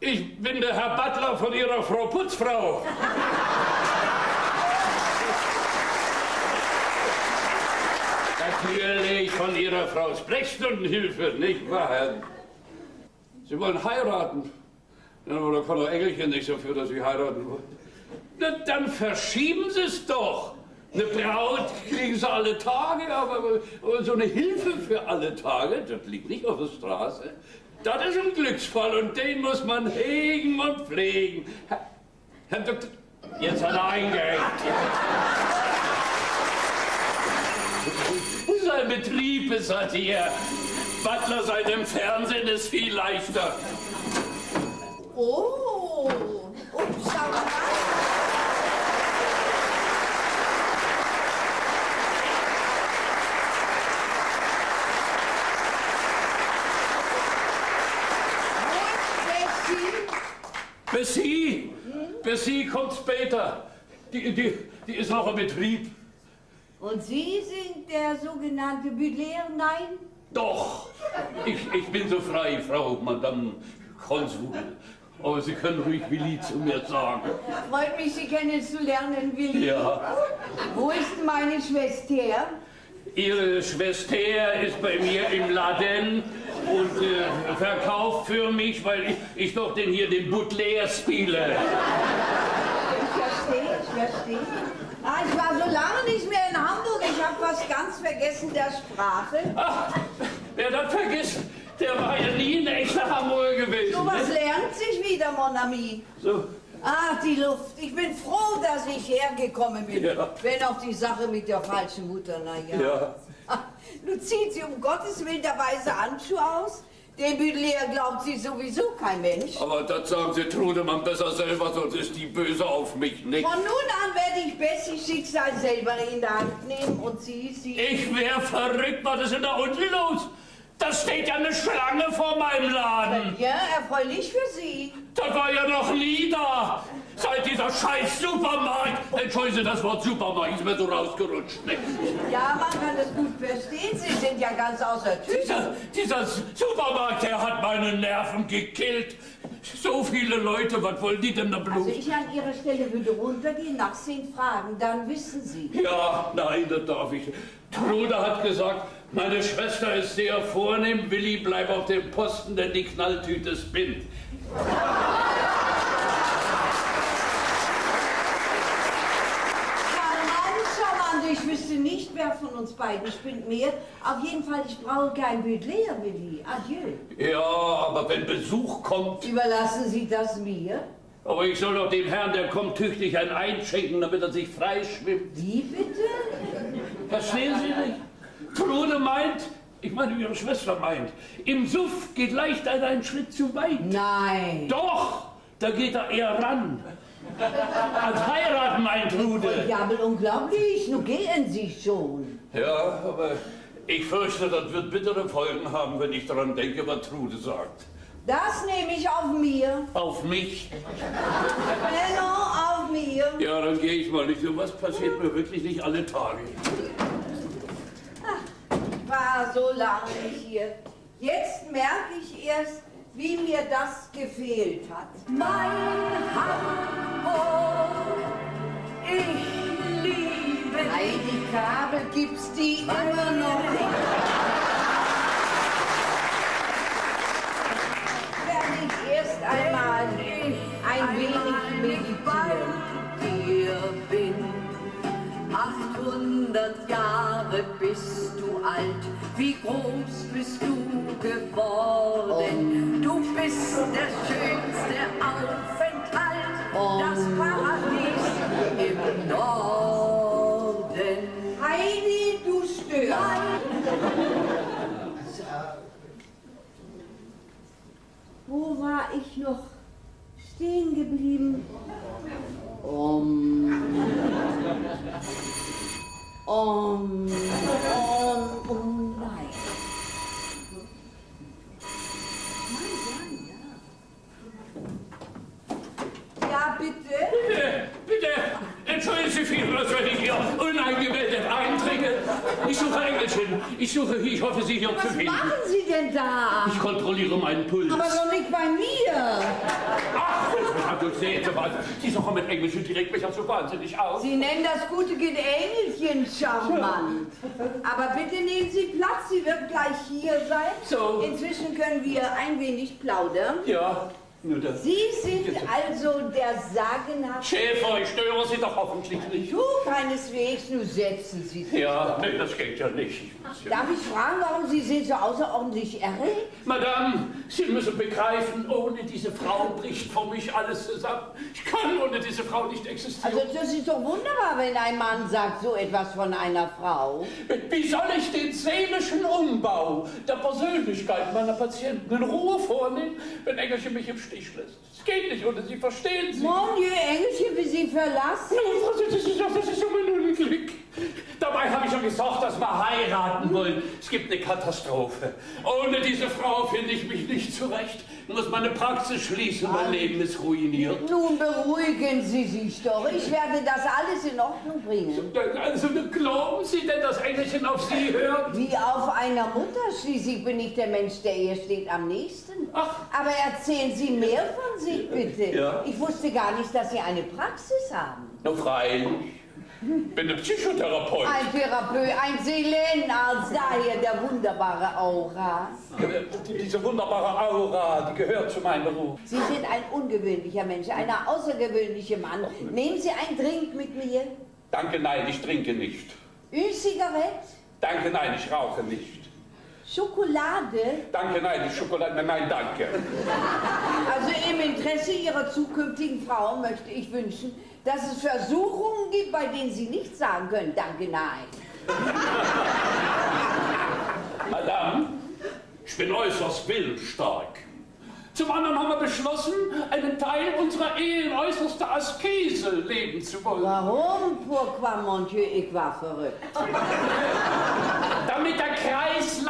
Ich bin der Herr Butler von Ihrer Frau Putzfrau. Natürlich von Ihrer Frau Sprechstundenhilfe, nicht wahr? Herr? Sie wollen heiraten. Aber da kann doch Engelchen nicht dafür, dass Sie heiraten wollen. Na, dann verschieben Sie es doch. Eine Braut kriegen Sie alle Tage, aber, aber so eine Hilfe für alle Tage, das liegt nicht auf der Straße. Das ist ein Glücksfall und den muss man hegen und pflegen. Herr, Herr Doktor, jetzt hat er eingehängt. Sein Betrieb ist halt hier. Butler sein im Fernsehen ist viel leichter. Oh, ups, schau mal. Bessie? Bessie, Bessie kommt später. Die, die, die ist noch im Betrieb. Und Sie sind der sogenannte Büdler? Nein? Doch, ich, ich bin so frei, Frau Madame Konsul. Aber Sie können ruhig Willi zu mir sagen. Freut mich, Sie kennenzulernen, Willi. Ja, Wo ist meine Schwester? Ihre Schwester ist bei mir im Laden und äh, verkauft für mich, weil ich, ich doch den hier den Butler spiele. Ich verstehe, ich verstehe. Ah, ich war so lange nicht mehr in Hamburg. Was ganz vergessen der Sprache. Ach, wer das vergisst, der war ja nie ein echter Hamburger gewesen. So was ne? lernt sich wieder, mon ami. So, Ach, die Luft. Ich bin froh, dass ich hergekommen bin. Ja. Wenn auch die Sache mit der falschen Mutter, naja. ja. Nun zieht sie um Gottes Willen der weiße Handschuh aus. Dem Büdler glaubt sie sowieso kein Mensch. Aber das sagen Sie Trudemann besser selber, sonst ist die böse auf mich, nicht? Von nun an werde ich Bessies Schicksal selber in der Hand nehmen und sie, sie... Ich wär verrückt, was ist denn da unten los? Da steht ja eine Schlange vor meinem Laden. Ja, erfreulich für Sie. Das war ja noch nie da. Seit dieser scheiß Supermarkt, entschuldigen Sie das Wort Supermarkt, ist mir so rausgerutscht. Ne? Ja, man kann es gut verstehen. Sie sind ja ganz außer Typ. Dieser, dieser Supermarkt, der hat meine Nerven gekillt. So viele Leute, was wollen die denn da bloß? Also ich an Ihrer Stelle würde runtergehen, nach zehn Fragen, dann wissen Sie. Ja, nein, das darf ich. Trude hat gesagt, meine Schwester ist sehr vornehm, Willi bleib auf dem Posten, denn die Knalltüte spinnt. Charmant, charmant. Ich wüsste nicht, wer von uns beiden spinnt mehr. Auf jeden Fall, ich brauche kein Baudelaire, Willi. Adieu. Ja, aber wenn Besuch kommt, Überlassen Sie das mir? aber ich soll doch dem Herrn, der kommt, tüchtig ein einschenken, damit er sich freischwimmt. Wie bitte? Verstehen Sie nicht? Trude meint, ich meine, Ihre Schwester meint, im Suff geht leicht einer einen Schritt zu weit. Nein. Doch, da geht er eher ran. Als heiraten, meint Trude. Ja, aber unglaublich. Nun gehen Sie schon. Ja, aber ich fürchte, das wird bittere Folgen haben, wenn ich daran denke, was Trude sagt. Das nehme ich auf mir. Auf mich? Benno, auf mir. Ja, dann gehe ich mal nicht. So was passiert mir wirklich nicht alle Tage. War so lange hier. Jetzt merke ich erst, wie mir das gefehlt hat. Mein Hamburg, ich liebe Heidi Kabel, gibt's die immer noch? Werde ich erst einmal ein wenig meditieren. dir bin. 800 Jahre bist du alt, wie groß bist du war ich noch stehen geblieben? Um. Um. Um. Um. Nein. Ja, bitte. Bitte, bitte, entschuldigen Sie vielmals, wenn ich hier uneingemeldet eindringe. Ich suche Engelchen. Ich suche, ich hoffe, Sie hier zu Was finden. machen Sie denn da? Ich kontrolliere meinen Puls. Aber doch nicht bei mir. Ach, du sehen Sie was. Sie suchen mit regt mich ja so wahnsinnig auf. Sie nennen das gute Engelchen charmant. Aber bitte nehmen Sie Platz, sie wird gleich hier sein. So. Inzwischen können wir ein wenig plaudern. Ja, das. Sie sind also der sagenhafte... Schäfer, ich störe Sie doch hoffentlich nicht. Du, keineswegs, nun setzen Sie sich. Ja, nee, das geht ja nicht. Ich Darf ich fragen, warum Sie sind so außerordentlich erregt? Madame, Sie müssen begreifen, ohne diese Frau bricht für mich alles zusammen. Ich kann ohne diese Frau nicht existieren. Also das ist doch wunderbar, wenn ein Mann sagt so etwas von einer Frau. Wie soll ich den seelischen Umbau der Persönlichkeit meiner Patienten in Ruhe vornehmen, wenn Engelchen mich im Stich lässt? Es geht nicht ohne Sie, verstehen Sie? Mon Dieu, Engelchen will Sie verlassen? Nun, Das ist, das ist immer nur ein Glück. Dabei habe ich ja gesagt, dass wir heiraten wollen. Es gibt eine Katastrophe. Ohne diese Frau finde ich mich nicht zurecht. Ich muss meine Praxis schließen, mein Leben ist ruiniert. Nun beruhigen Sie sich doch. Ich werde das alles in Ordnung bringen. Also glauben Sie denn, dass Engelchen auf Sie hört? Wie auf einer Mutter. Schließlich bin ich der Mensch, der ihr steht am nächsten. Ach. Aber erzählen Sie mehr von sich, bitte. Ja. Ich wusste gar nicht, dass Sie eine Praxis haben. Na freilich. Ich bin ein Psychotherapeut. Ein Therapeut, ein Seelenarzt, daher der wunderbare Auras. Die- Diese wunderbare Aura, die gehört zu meinem Beruf. Sie sind ein ungewöhnlicher Mensch, ein außergewöhnlicher Mann. Nehmen Sie einen Drink mit mir? Danke, nein, ich trinke nicht. Une Zigarette? Danke, nein, ich rauche nicht. Schokolade? Danke, nein, die Schokolade, nein, danke. Also im Interesse Ihrer zukünftigen Frau möchte ich wünschen, dass es Versuchungen gibt, bei denen Sie nicht sagen können, danke, nein. Madame, ich bin äußerst willensstark. Zum anderen haben wir beschlossen, einen Teil unserer Ehe in äußerster Askese leben zu wollen. Warum? Pourquoi, mon Dieu, ich war verrückt. Damit der Kreislauf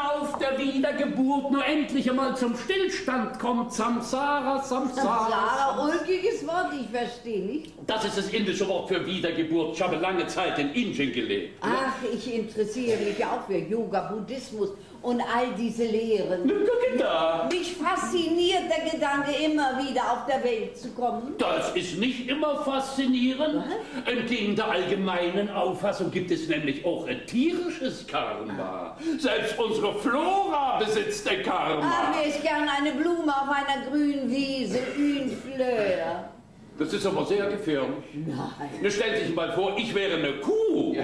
der Wiedergeburt nur endlich einmal zum Stillstand kommt. Samsara, Samsara. Sarah, ulkiges Wort, ich verstehe nicht. Das ist das indische Wort für Wiedergeburt. Ich habe lange Zeit in Indien gelebt. Ach, ich interessiere mich auch für Yoga, Buddhismus und all diese Lehren. Da. Mich fasziniert der Gedanke, immer wieder auf der Welt zu kommen. Das ist nicht immer faszinierend. Entgegen der allgemeinen Auffassung gibt es nämlich auch ein tierisches Karma. Selbst unsere Flora besitzt ein Ach, Karma. mir ist gern eine Blume auf einer grünen Wiese, une fleur. Das ist aber sehr gefährlich. Nein. Nun stell sich mal vor, ich wäre eine Kuh.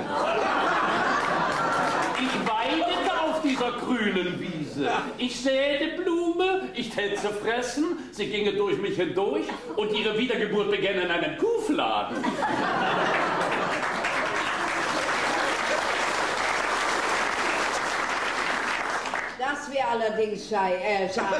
Ich weidete auf dieser grünen Wiese. Ich sähe die Blume, ich täte sie fressen, sie ginge durch mich hindurch und ihre Wiedergeburt beginne in einem Kuhfladen. Das wäre allerdings schei äh, schade.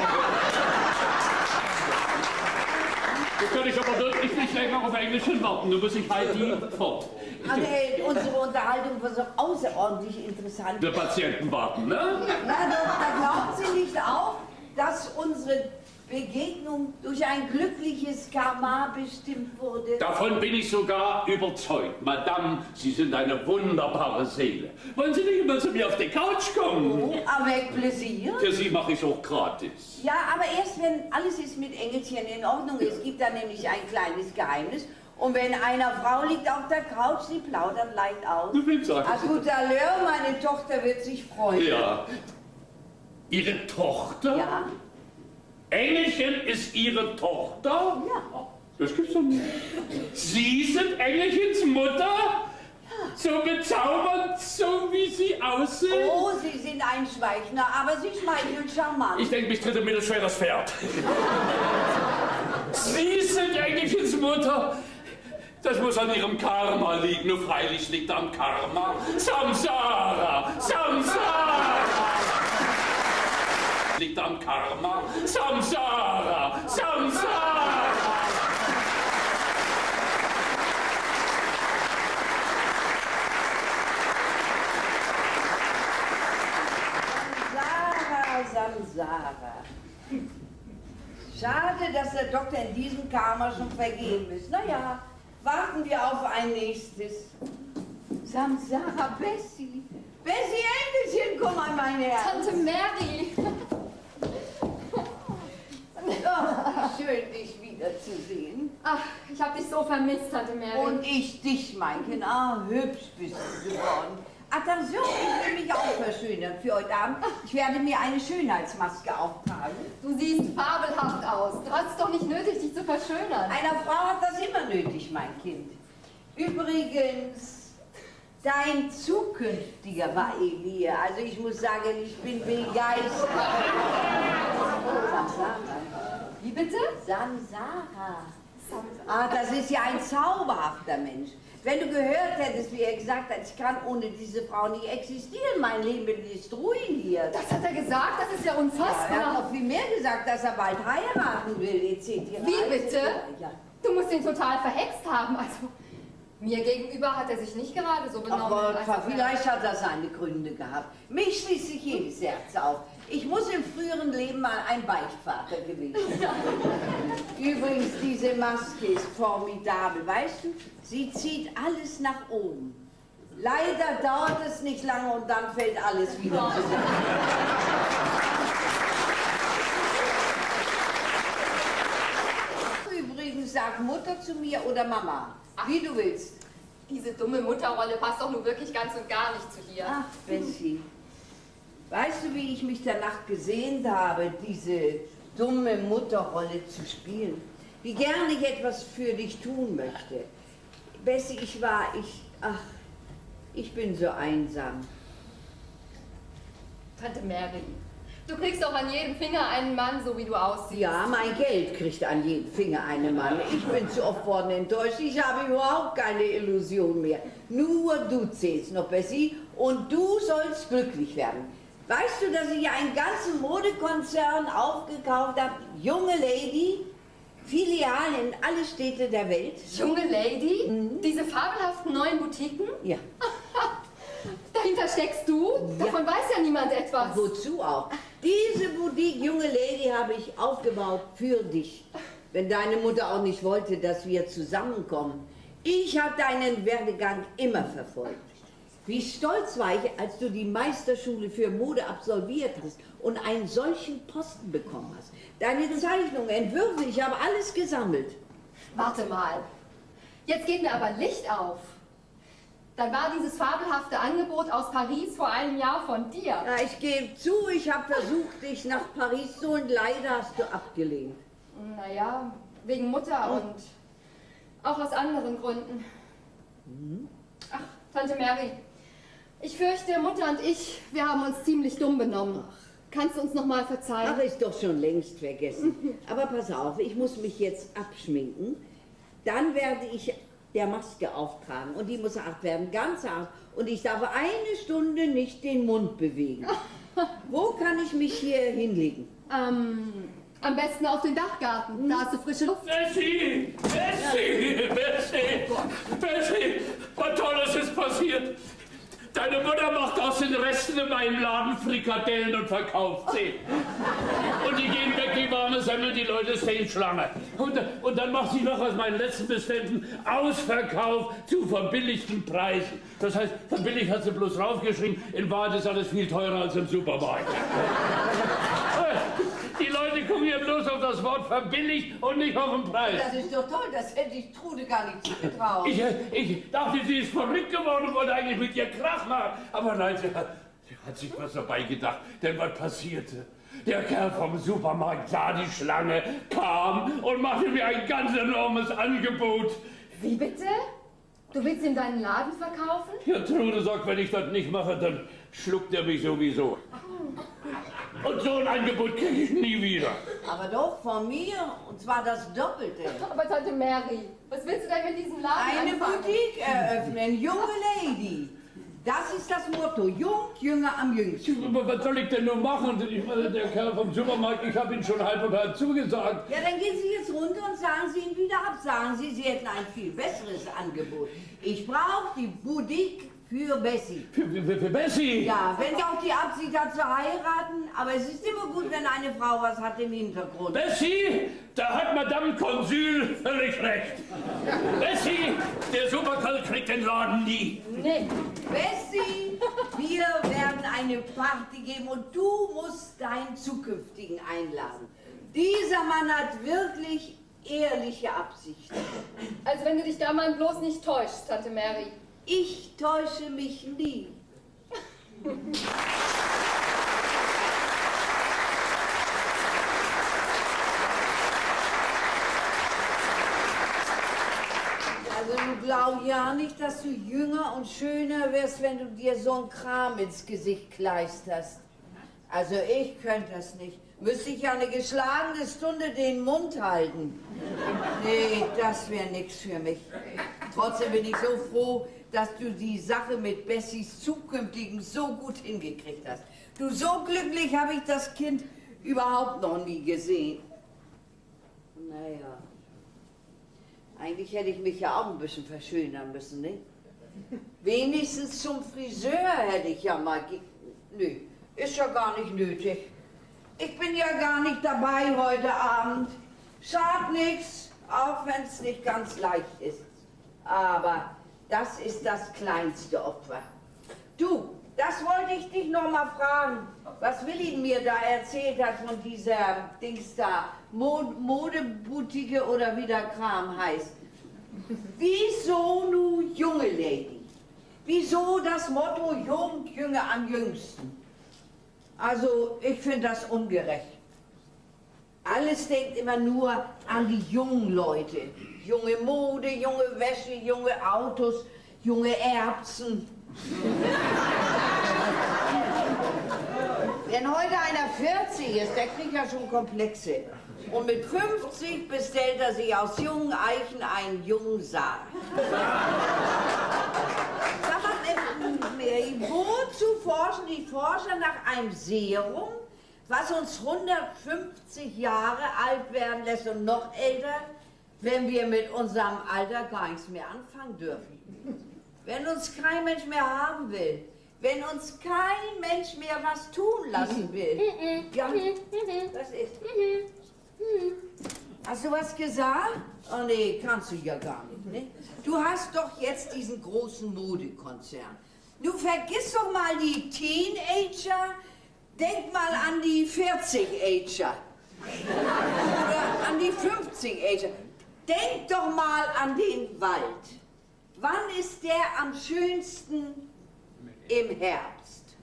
Jetzt kann ich aber wirklich nicht länger auf Englisch hinwarten, nur muss ich Heidi fort. Aber äh, unsere Unterhaltung war so außerordentlich interessant. Wir Patienten warten, ne? Na, doch, da glauben Sie nicht auch, dass unsere Begegnung durch ein glückliches Karma bestimmt wurde? Davon bin ich sogar überzeugt. Madame, Sie sind eine wunderbare Seele. Wollen Sie nicht immer zu mir auf die Couch kommen? Oh, avec plaisir. Für Sie mache ich auch gratis. Ja, aber erst wenn alles ist mit Engelchen in Ordnung. Es gibt da nämlich ein kleines Geheimnis. Und wenn einer Frau liegt auf der Couch, sie plaudert leicht aus. Tout à l'heure, meine Tochter wird sich freuen. Ja. Ihre Tochter? Ja. Engelchen ist Ihre Tochter? Ja. Das gibt's doch nicht. Sie sind Engelchens Mutter? So bezaubernd, so wie Sie aussehen? Oh, Sie sind ein Schweichner, aber Sie schmeicheln charmant. Ich denke, mich tritt ein mittelschweres Pferd. Sie sind Engelchens Mutter? Das muss an Ihrem Karma liegen. Nur freilich liegt am Karma. Samsara! Samsara! Liegt am Karma. Samsara! Samsara! Samsara, Samsara. Schade, dass der Doktor in diesem Karma schon vergeben ist. Naja, warten wir auf ein nächstes. Samsara, Bessie. Bessie Engelchen, komm an mein Herz. Tante Mary. Oh, schön, dich wiederzusehen. Ach, ich habe dich so vermisst, Tante Mary. Und ich dich, mein Kind. Ah, hübsch bist du geworden. Attention, ich will mich auch verschönern für heute Abend. Ich werde mir eine Schönheitsmaske auftragen. Du siehst fabelhaft aus. Du hast es doch nicht nötig, dich zu verschönern. Einer Frau hat das immer nötig, mein Kind. Übrigens, dein zukünftiger war Elia. Also ich muss sagen, ich bin begeistert. Samsara. Wie bitte? Samsara. Ah, das ist ja ein zauberhafter Mensch. Wenn du gehört hättest, wie er gesagt hat, ich kann ohne diese Frau nicht existieren, mein Leben ist ruiniert. Das hat er gesagt, das ist ja Ja, er hat unfassbar. noch viel mehr gesagt, dass er bald heiraten will, etc. Wie bitte? Ja. Du musst ihn total verhext haben. Also, mir gegenüber hat er sich nicht gerade so benommen. Aber als ob er- vielleicht hat er seine Gründe gehabt. Mich schließt sich jedes Herz auf. Ich muss im früheren Leben mal ein Beichtvater gewesen sein. Übrigens, diese Maske ist formidabel. Weißt du, sie zieht alles nach oben. Leider dauert es nicht lange und dann fällt alles wieder zusammen. Übrigens, sag Mutter zu mir oder Mama, wie du willst. Diese dumme Mutterrolle passt doch nun wirklich ganz und gar nicht zu hier. Ach, Bessie. Weißt du, wie ich mich danach gesehnt habe, diese dumme Mutterrolle zu spielen? Wie gerne ich etwas für dich tun möchte. Bessie, ich war, ich, ach, ich bin so einsam. Tante Mary, du kriegst doch an jedem Finger einen Mann, so wie du aussiehst. Ja, mein Geld kriegt an jedem Finger eine Mann. Ich bin zu oft worden enttäuscht. Ich habe überhaupt keine Illusion mehr. Nur du zählst noch, Bessie, und du sollst glücklich werden. Weißt du, dass ich einen ganzen Modekonzern aufgekauft habe? Junge Lady, Filialen in alle Städte der Welt. Junge Lady, diese fabelhaften neuen Boutiquen, Ja, dahinter steckst du? Davon weiß ja niemand etwas. wozu auch? Diese Boutique, junge Lady, habe ich aufgebaut für dich. Wenn deine Mutter auch nicht wollte, dass wir zusammenkommen. Ich habe deinen Werdegang immer verfolgt. Wie stolz war ich, als du die Meisterschule für Mode absolviert hast und einen solchen Posten bekommen hast. Deine Zeichnungen, Entwürfe, ich habe alles gesammelt. Warte mal. Jetzt geht mir aber Licht auf. Dann war dieses fabelhafte Angebot aus Paris vor einem Jahr von dir. Ja, ich gebe zu, ich habe versucht, dich nach Paris zu holen. Leider hast du abgelehnt. Naja, wegen Mutter und auch aus anderen Gründen. Ach, Tante Mary, ich fürchte, Mutter und ich, wir haben uns ziemlich dumm benommen. Kannst du uns noch mal verzeihen? Ach, ist doch schon längst vergessen. Aber pass auf, ich muss mich jetzt abschminken. Dann werde ich der Maske auftragen und die muss hart werden, ganz hart. Und ich darf eine Stunde nicht den Mund bewegen. Wo kann ich mich hier hinlegen? Ähm, am besten auf den Dachgarten. Da hast du frische Luft. Bessie! Bessie! Bessie! Bessie! Was Tolles ist passiert! Deine Mutter macht aus den Resten in meinem Laden Frikadellen und verkauft sie. Und die gehen weg, die warme Semmel, die Leute stehen Schlange. Und, und dann macht sie noch aus meinen letzten Beständen Ausverkauf zu verbilligten Preisen. Das heißt, verbilligt hat sie bloß raufgeschrieben, in Wahrheit ist alles viel teurer als im Supermarkt. Die Leute gucken ja bloß auf das Wort verbilligt und nicht auf den Preis. Das ist doch toll, das hätte ich Trude gar nicht zugetraut. Ich, ich dachte, sie ist verrückt geworden und wollte eigentlich mit ihr Krach machen. Aber nein, sie hat, sie hat sich was dabei gedacht. Denn was passierte? Der Kerl vom Supermarkt sah die Schlange, kam und machte mir ein ganz enormes Angebot. Wie bitte? Du willst ihm deinen Laden verkaufen? Ja, Trude sagt, wenn ich das nicht mache, dann schluckt er mich sowieso. Und so ein Angebot kriege ich nie wieder. Aber doch von mir, und zwar das Doppelte. Aber Tante Mary, was willst du denn mit diesem Laden Eine anfangen? Boutique eröffnen, junge Lady. Das ist das Motto, jung, jünger am jüngsten. Aber was soll ich denn nur machen? Ich meine, der Kerl vom Supermarkt, ich habe ihn schon halb und halb zugesagt. Ja, dann gehen Sie jetzt runter und sagen Sie ihn wieder ab. Sagen Sie, Sie hätten ein viel besseres Angebot. Ich brauche die Boutique für Bessie. Für, für, für Bessie? Ja, wenn sie auch die Absicht hat zu heiraten, aber es ist immer gut, wenn eine Frau was hat im Hintergrund. Bessie, da hat Madame Konsul völlig recht. Bessie, der Superkerl kriegt den Laden nie. Nee, Bessie, wir werden eine Party geben und du musst deinen zukünftigen einladen. Dieser Mann hat wirklich ehrliche Absichten. also wenn du dich da mal bloß nicht täuschst, Tante Mary. Ich täusche mich nie. Also du glaubst ja nicht, dass du jünger und schöner wirst, wenn du dir so ein Kram ins Gesicht kleisterst. Also ich könnte das nicht. Müsste ich ja eine geschlagene Stunde den Mund halten. Nee, das wäre nichts für mich. Trotzdem bin ich so froh, dass du die Sache mit Bessies zukünftigen so gut hingekriegt hast. Du, so glücklich habe ich das Kind überhaupt noch nie gesehen. Naja, eigentlich hätte ich mich ja auch ein bisschen verschönern müssen, ne? Wenigstens zum Friseur hätte ich ja mal. Nö, ist ja gar nicht nötig. Ich bin ja gar nicht dabei heute Abend. Schadet nichts, auch wenn es nicht ganz leicht ist. Aber das ist das kleinste Opfer. Du, das wollte ich dich noch mal fragen, was Willi mir da erzählt hat von dieser Dings da, Mod Modeboutique oder wie der Kram heißt. Wieso nu junge Lady? Wieso das Motto Jung, Jünger am jüngsten? Also, ich finde das ungerecht. Alles denkt immer nur an die jungen Leute. Junge Mode, junge Wäsche, junge Autos, junge Erbsen. Wenn heute einer 40 ist, der kriegt ja schon Komplexe. Und mit 50 bestellt er sich aus jungen Eichen einen jungen Mary, wozu forschen die Forscher nach einem Serum, was uns 150 Jahre alt werden lässt und noch älter, wenn wir mit unserem Alter gar nichts mehr anfangen dürfen? Wenn uns kein Mensch mehr haben will, wenn uns kein Mensch mehr was tun lassen will. Ja, das ist. Hast du was gesagt? Oh nee, kannst du ja gar nicht. Ne? Du hast doch jetzt diesen großen Modekonzern. Du vergiss doch mal die Teenager, denk mal an die 40-Ager. Oder an die 50-Ager. Denk doch mal an den Wald. Wann ist der am schönsten? Im Herbst.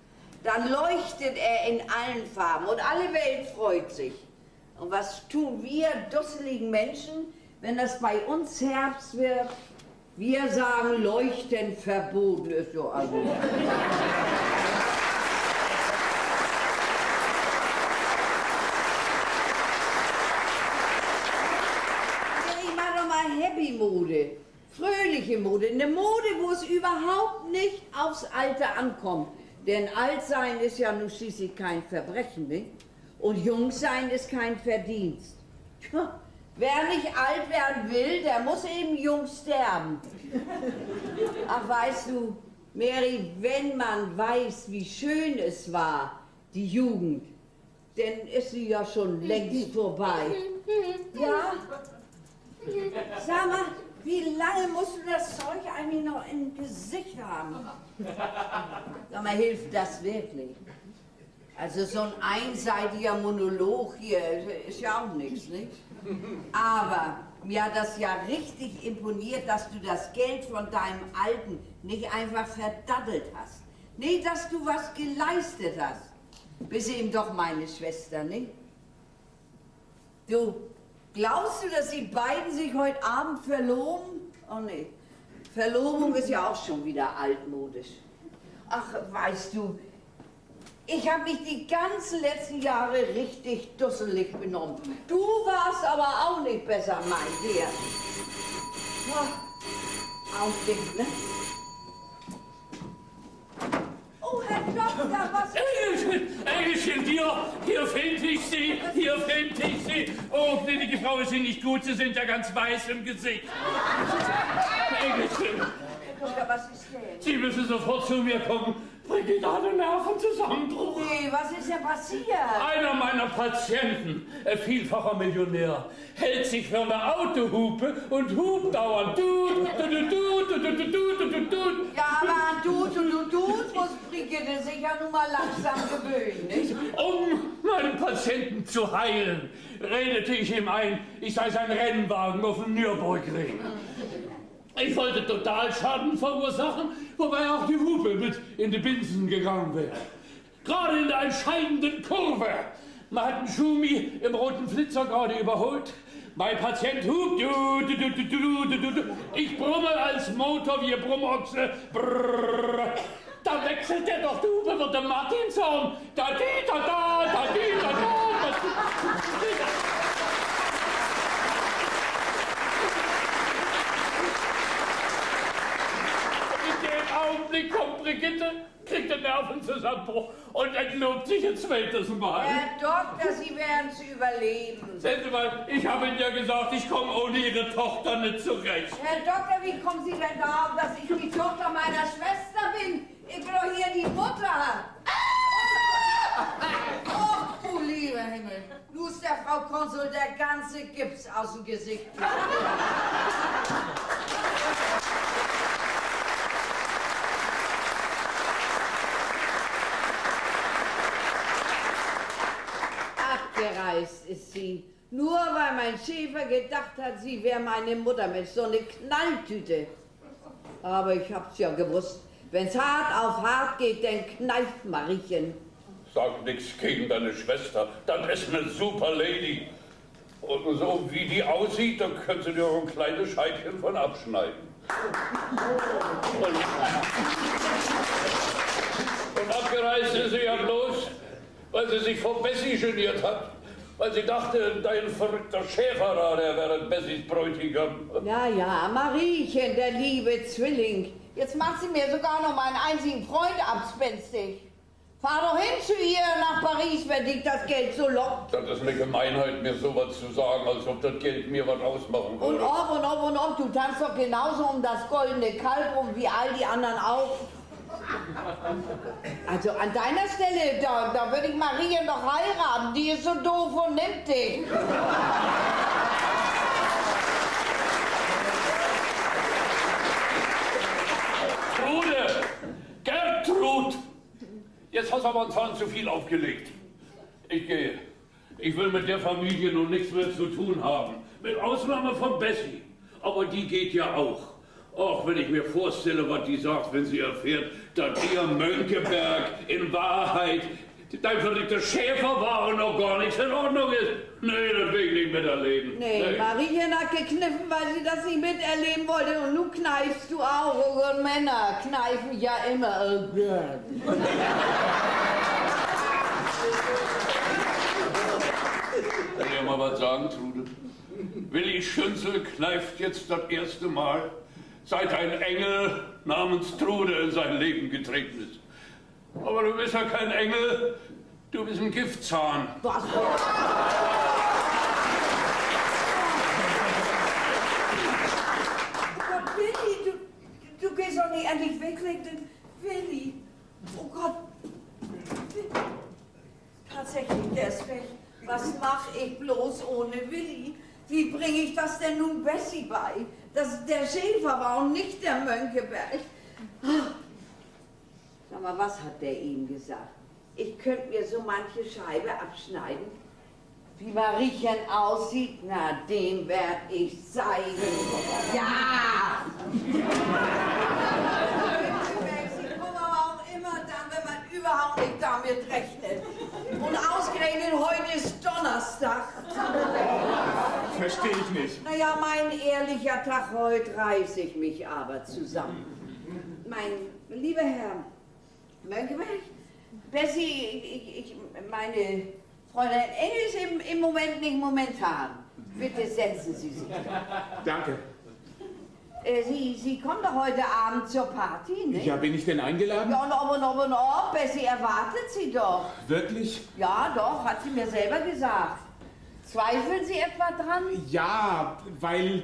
Dann leuchtet er in allen Farben und alle Welt freut sich. Und was tun wir dusseligen Menschen, wenn das bei uns Herbst wird? Wir sagen, leuchten verboten ist so also. Ich mach doch mal Happy-Mode, fröhliche Mode, eine Mode, wo es überhaupt nicht aufs Alter ankommt. Denn alt sein ist ja nun schließlich kein Verbrechen, nicht? Und jung sein ist kein Verdienst. Tja, wer nicht alt werden will, der muss eben jung sterben. Ach, weißt du, Mary, wenn man weiß, wie schön es war, die Jugend, dann ist sie ja schon längst vorbei. Ja? Sag mal, wie lange musst du das Zeug eigentlich noch im Gesicht haben? Sag mal, hilft das wirklich? Also so ein einseitiger Monolog hier ist ja auch nichts, nicht? Aber mir hat das ja richtig imponiert, dass du das Geld von deinem Alten nicht einfach verdattelt hast. Nee, dass du was geleistet hast. Bist eben doch meine Schwester, nicht? Du, glaubst du, dass die beiden sich heute Abend verloben? Oh nee, Verlobung ist ja auch schon wieder altmodisch. Ach, weißt du, ich habe mich die ganzen letzten Jahre richtig dusselig benommen. Du warst aber auch nicht besser, mein Dear. Auch nicht, ne? Oh, Herr Doktor, was Engelchen, Engelchen, hier, hier finde ich Sie, hier finde ich Sie. Oh, gnädige Frau, ist Ihnen nicht gut, Sie sind ja ganz weiß im Gesicht. Engelchen, Herr Doktor, was ist denn? Sie müssen sofort zu mir kommen. Brigitte hatte einen Nervenzusammenbruch. Nee, was ist denn passiert? Einer meiner Patienten, ein vielfacher Millionär, hält sich für eine Autohupe und hupt dauernd. Tut, tut, tut, tut, tut, Ja, aber an tut und tut, tut muss Brigitte sich ja nun mal langsam gewöhnen, nicht? Um meinen Patienten zu heilen, redete ich ihm ein, ich sei sein Rennwagen auf dem Nürburgring. Ich wollte Totalschaden verursachen, wobei auch die Hupe mit in die Binsen gegangen wäre. Gerade in der entscheidenden Kurve. Man hat einen Schumi im roten Flitzer gerade überholt. Mein Patient hupt. Du, du, du, du, du, du, du. Ich brumme als Motor wie Brummochse. Brrr. Da wechselt er doch die Hupe, wird der Martinshorn. Da, di, da, da, da, di, da, da. da. In dem Augenblick kommt Brigitte, kriegt den Nervenzusammenbruch und entlobt sich ein zweites Mal. Herr Doktor, Sie werden es überleben. Sehen Sie mal, ich habe Ihnen ja gesagt, ich komme ohne Ihre Tochter nicht zurecht. Herr Doktor, wie kommen Sie denn darauf, dass ich die Tochter meiner Schwester bin? Ich bin doch hier die Mutter. Oh, du lieber Himmel. Nu ist der Frau Konsul der ganze Gips aus dem Gesicht. Abgereist ist sie. Nur weil mein Schäfer gedacht hat, sie wäre meine Muttermilch, so eine Knalltüte. Aber ich hab's ja gewusst. Wenn's hart auf hart geht, dann kneift Mariechen. Sag nichts gegen deine Schwester, das ist eine super Lady. Und so wie die aussieht, da könntest du dir auch ein kleines Scheibchen von abschneiden. Und, und abgereist ist sie ja bloß, weil sie sich vor Bessie geniert hat. Weil sie dachte, dein verrückter Schäfer da, der wäre Bessies Bräutigam. Ja, ja, Mariechen, der liebe Zwilling. Jetzt macht sie mir sogar noch meinen einzigen Freund abspenstig. Fahr doch hin zu ihr nach Paris, wenn dich das Geld so lockt. Das ist eine Gemeinheit, mir sowas zu sagen, als ob das Geld mir was ausmachen Und würde. ob und ob und ob, du tanzt doch genauso um das goldene Kalb rum wie all die anderen auch. Also an deiner Stelle, da, da würde ich Maria noch heiraten. Die ist so doof und nimmt dich. Trude! Gertrud! Jetzt hast du aber einen Zahn zu viel aufgelegt. Ich gehe. Ich will mit der Familie nun nichts mehr zu tun haben. Mit Ausnahme von Bessie. Aber die geht ja auch. Auch wenn ich mir vorstelle, was die sagt, wenn sie erfährt, dass ihr Mönckeberg in Wahrheit dein verliebter Schäfer war und noch gar nichts in Ordnung ist. Nee, das will ich nicht miterleben. Nee, Marien hat gekniffen, weil sie das nicht miterleben wollte. Und nun kneifst du auch. Gott, Männer kneifen ja immer. Gott. Will dir mal was sagen, Trude? Willi Schünzel kneift jetzt das erste Mal, seit ein Engel namens Trude in sein Leben getreten ist. Aber du bist ja kein Engel, du bist ein Giftzahn. Was? Gott, Willi, du, du gehst doch nicht endlich weg, denn Willi. Oh Gott. Tatsächlich, der ist weg. Was mache ich bloß ohne Willi? Wie bringe ich das denn nun Bessie bei? Dass der Schäfer war und nicht der Mönckeberg. Sag mal, was hat der ihm gesagt? Ich könnte mir so manche Scheibe abschneiden. Wie Mariechen aussieht, na, dem werd ich zeigen. Ja! Sie kommen aber auch immer dann, wenn man überhaupt nicht damit rechnet. Und ausgerechnet heute ist Donnerstag. Verstehe ich nicht. Naja, mein ehrlicher Tag heute reiß ich mich aber zusammen. Mein lieber Herr Mönckeberg, Bessie, ich, ich, meine Fräulein Engel ist im, im Moment nicht momentan. Bitte setzen Sie sich. Danke. Äh, Sie, Sie kommen doch heute Abend zur Party, ne? Ja, bin ich denn eingeladen? Ja, und ob und ob und ob, Bessie erwartet Sie doch. Wirklich? Ja, doch, hat sie mir selber gesagt. Zweifeln Sie etwa dran? Ja, weil.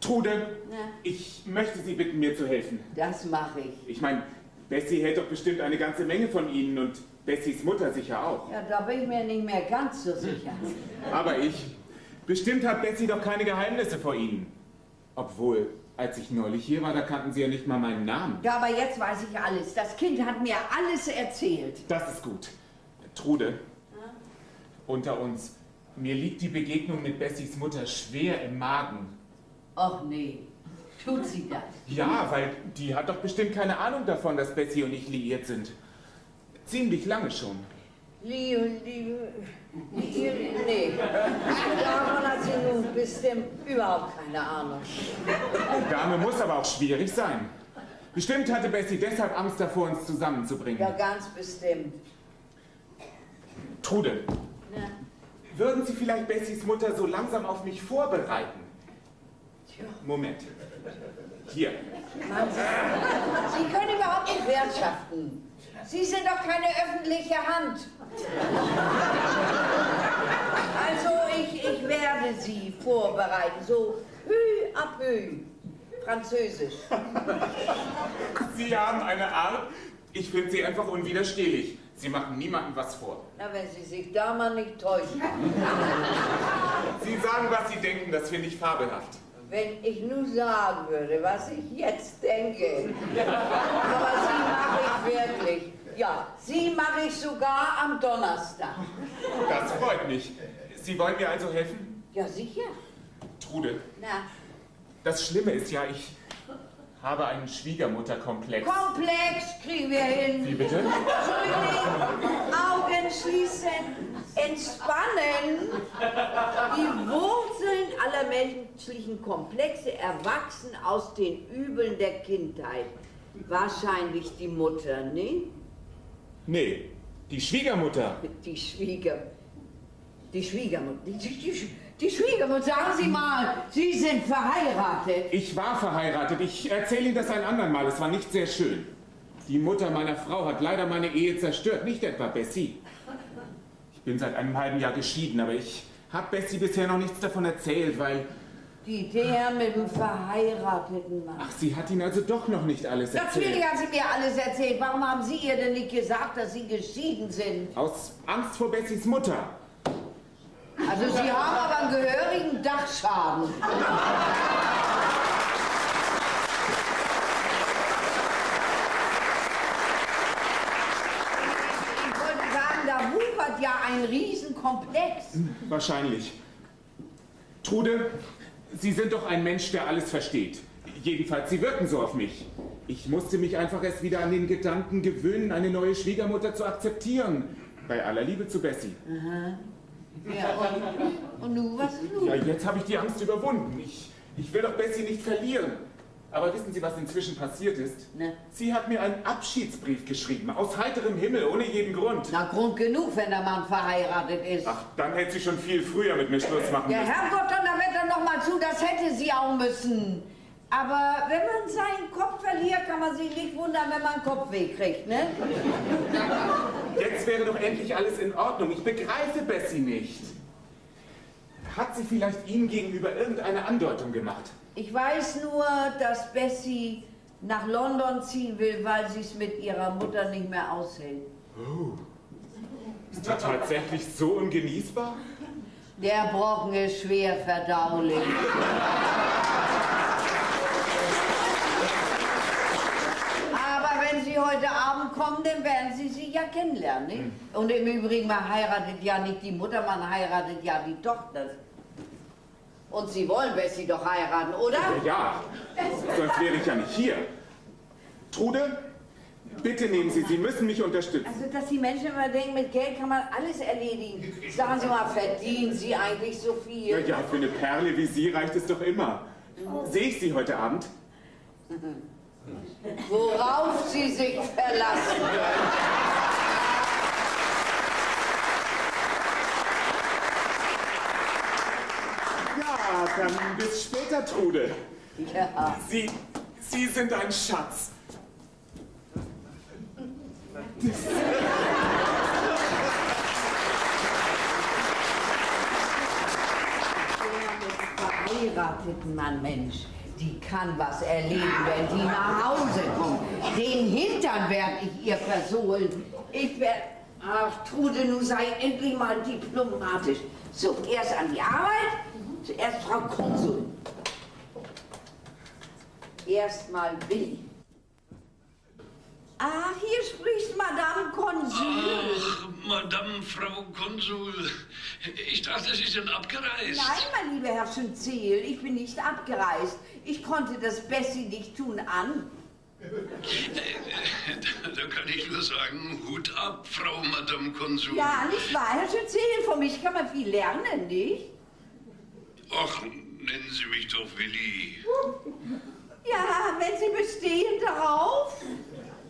Trude, Ja. ich möchte Sie bitten, mir zu helfen. Das mache ich. Ich meine, Bessie hält doch bestimmt eine ganze Menge von Ihnen und Bessies Mutter sicher auch. Ja, da bin ich mir nicht mehr ganz so sicher. Aber ich. Bestimmt hat Bessie doch keine Geheimnisse vor Ihnen. Obwohl, als ich neulich hier war, da kannten Sie ja nicht mal meinen Namen. Ja, aber jetzt weiß ich alles. Das Kind hat mir alles erzählt. Das ist gut. Trude, unter uns, mir liegt die Begegnung mit Bessies Mutter schwer im Magen. Och nee, tut sie das? Ja, weil die hat doch bestimmt keine Ahnung davon, dass Bessie und ich liiert sind. Ziemlich lange schon. Lie, lie, lie, nee. Davon hat sie nun bestimmt überhaupt keine Ahnung. Die Dame muss aber auch schwierig sein. Bestimmt hatte Bessie deshalb Angst davor, uns zusammenzubringen. Ja, ganz bestimmt. Trude, würden Sie vielleicht Bessies Mutter so langsam auf mich vorbereiten? tja, Moment. Hier. Mann, Sie, Sie können überhaupt nicht wirtschaften. Sie sind doch keine öffentliche Hand. Also ich, ich werde Sie vorbereiten, so peu à peu. Französisch. Sie haben eine Art, ich finde Sie einfach unwiderstehlich. Sie machen niemandem was vor. Na, wenn Sie sich da mal nicht täuschen. Sie sagen, was Sie denken, das finde ich fabelhaft. Wenn ich nur sagen würde, was ich jetzt denke. Aber Sie mache ich wirklich. Ja, Sie mache ich sogar am Donnerstag. Das freut mich. Sie wollen mir also helfen? Ja, sicher. Trude, Na, das Schlimme ist ja, ich habe einen Schwiegermutterkomplex. komplex kriegen wir hin. Wie bitte? Entschuldigung, Augen schließen, entspannen. Die Wurzeln aller menschlichen Komplexe erwachsen aus den Übeln der Kindheit. Wahrscheinlich die Mutter, ne? Nee, die Schwiegermutter. Die Schwieger... Die Schwiegermutter... Die, die, die, die Schwiegermutter, sagen Sie mal, Sie sind verheiratet. Ich war verheiratet. Ich erzähle Ihnen das ein andermal. Es war nicht sehr schön. Die Mutter meiner Frau hat leider meine Ehe zerstört, nicht etwa Bessie. Ich bin seit einem halben Jahr geschieden, aber ich habe Bessie bisher noch nichts davon erzählt, weil... Die, der mit dem verheirateten Mann. Ach, sie hat Ihnen also doch noch nicht alles erzählt. Natürlich hat sie mir alles erzählt. Warum haben Sie ihr denn nicht gesagt, dass Sie geschieden sind? Aus Angst vor Bessys Mutter. Also Sie haben aber einen gehörigen Dachschaden. Ich wollte sagen, da wuchert ja ein Riesenkomplex. Wahrscheinlich. Trude, Sie sind doch ein Mensch, der alles versteht. Jedenfalls, Sie wirken so auf mich. Ich musste mich einfach erst wieder an den Gedanken gewöhnen, eine neue Schwiegermutter zu akzeptieren. Bei aller Liebe zu Bessie. Ja, und, und nun, was ist nun? Ja, jetzt habe ich die Angst überwunden. Ich, ich will doch Bessie nicht verlieren. Aber wissen Sie, was inzwischen passiert ist? Ne. Sie hat mir einen Abschiedsbrief geschrieben, aus heiterem Himmel, ohne jeden Grund. Na, Grund genug, wenn der Mann verheiratet ist. Ach, dann hätte sie schon viel früher mit mir Schluss machen Ja, müssen. Herrgott, dann damit dann noch mal zu, das hätte sie auch müssen. Aber wenn man seinen Kopf verliert, kann man sich nicht wundern, wenn man Kopfweh kriegt, ne? Jetzt wäre doch endlich alles in Ordnung. Ich begreife Bessie nicht. Hat sie vielleicht Ihnen gegenüber irgendeine Andeutung gemacht? Ich weiß nur, dass Bessie nach London ziehen will, weil sie es mit ihrer Mutter nicht mehr aushält. Ist die tatsächlich so ungenießbar? Der Brocken ist schwer verdaulich. Aber wenn Sie heute Abend kommen, dann werden Sie sie ja kennenlernen. Nicht? Und im Übrigen, man heiratet ja nicht die Mutter, man heiratet ja die Tochter. Und Sie wollen Bessie doch heiraten, oder? Ja, sonst wäre ich ja nicht hier. Trude, bitte nehmen Sie, Sie müssen mich unterstützen. Also, dass die Menschen immer denken, mit Geld kann man alles erledigen. Sagen Sie mal, verdienen Sie eigentlich so viel? Ja, ja, für eine Perle wie Sie reicht es doch immer. Sehe ich Sie heute Abend? Worauf Sie sich verlassen können. Ja, dann bis später, Trude. Ja. Sie, Sie sind ein Schatz. verheirateten Mann, Mensch, die kann was erleben, wenn die nach Hause kommt. Den Hintern werde ich ihr versohlen. Ich werde... Ach, Trude, nun sei endlich mal diplomatisch. So, erst an die Arbeit. Zuerst Frau Konsul. Erstmal Willi. Ah, hier spricht Madame Konsul. Ach, Madame Frau Konsul, ich dachte, Sie sind abgereist. Nein, mein lieber Herr Schünzel, ich bin nicht abgereist. Ich konnte das Bessie nicht tun an. Da kann ich nur sagen, Hut ab, Frau Madame Konsul. Ja, nicht wahr, Herr Schünzel? Von mich kann man viel lernen, nicht? Ach, nennen Sie mich doch Willi. Ja, wenn Sie bestehen darauf.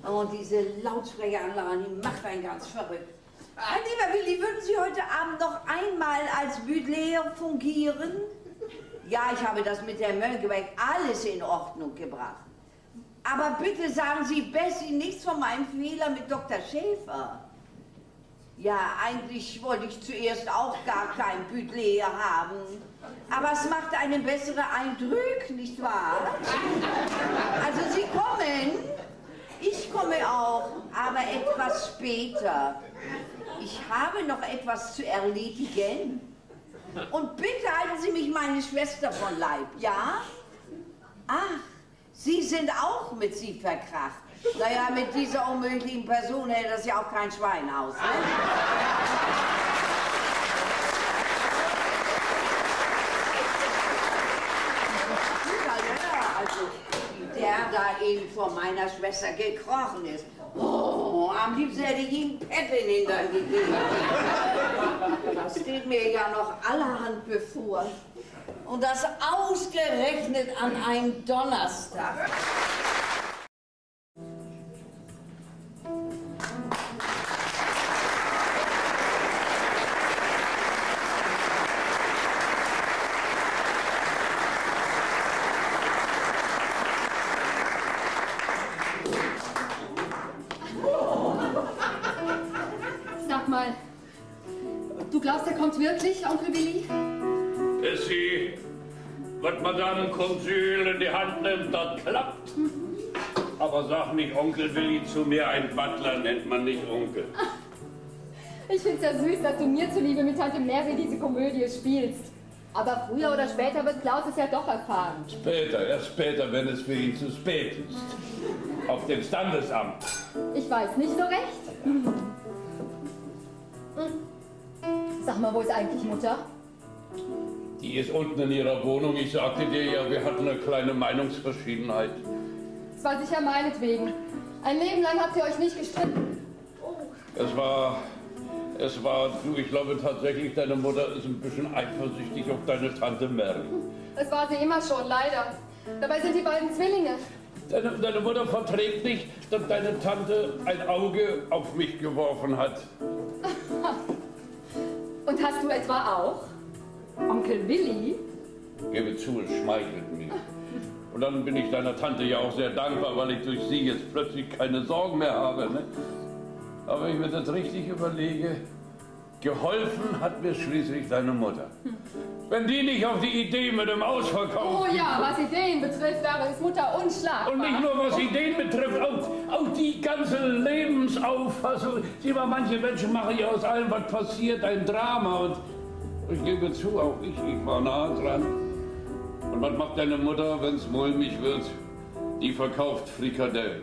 Und diese Lautsprecheranlage, die macht einen ganz verrückt. Mein lieber Willi, würden Sie heute Abend noch einmal als Büdler fungieren? Ja, ich habe das mit der Mönckeberg alles in Ordnung gebracht. Aber bitte sagen Sie Bessie nichts von meinem Fehler mit Dr. Schäfer. Ja, eigentlich wollte ich zuerst auch gar kein Büdler haben. Aber es macht einen besseren Eindruck, nicht wahr? Also Sie kommen. Ich komme auch, aber etwas später. Ich habe noch etwas zu erledigen. Und bitte halten Sie mich meine Schwester von Leib, ja? Ach, Sie sind auch mit sie verkracht. Naja, mit dieser unmöglichen Person hält das ja auch kein Schwein aus, ne? Ja, ja, also, wie eben vor meiner Schwester gekrochen ist. Oh, am liebsten hätte ich ihm Pet in den Hintern gegeben. Das steht mir ja noch allerhand bevor. Und das ausgerechnet an einem Donnerstag. Zu mir, ein Butler nennt man nicht Onkel. Ich find's ja süß, dass du mir zuliebe mit Tante Mary diese Komödie spielst. Aber früher oder später wird Klaus es ja doch erfahren. Später, erst später, wenn es für ihn zu spät ist. Auf dem Standesamt. Ich weiß nicht so recht. Sag mal, wo ist eigentlich Mutter? Die ist unten in ihrer Wohnung. Ich sagte dir ja, wir hatten eine kleine Meinungsverschiedenheit. Es war sicher meinetwegen. Ein Leben lang habt ihr euch nicht gestritten. Es war es war, du, ich glaube tatsächlich, deine Mutter ist ein bisschen eifersüchtig auf deine Tante Mary. Es war sie immer schon, leider. Dabei sind die beiden Zwillinge. Deine, deine Mutter verträgt nicht, dass deine Tante ein Auge auf mich geworfen hat. Und hast du etwa auch? Onkel Willi? Gebe zu, es schmeichelt mir. Und dann bin ich deiner Tante ja auch sehr dankbar, weil ich durch sie jetzt plötzlich keine Sorgen mehr habe. Ne? Aber wenn ich mir das richtig überlege, geholfen hat mir schließlich deine Mutter. Wenn die nicht auf die Idee mit dem Ausverkauf... Oh ja, was Ideen betrifft, da ist Mutter unschlagbar. Und nicht nur was Ideen betrifft, auch, auch die ganze Lebensauffassung. Sieh mal, manche Menschen machen ja aus allem, was passiert, ein Drama. Und ich gebe zu, auch ich, ich war nah dran. Und was macht deine Mutter, wenn es mulmig wird? Die verkauft Frikadellen.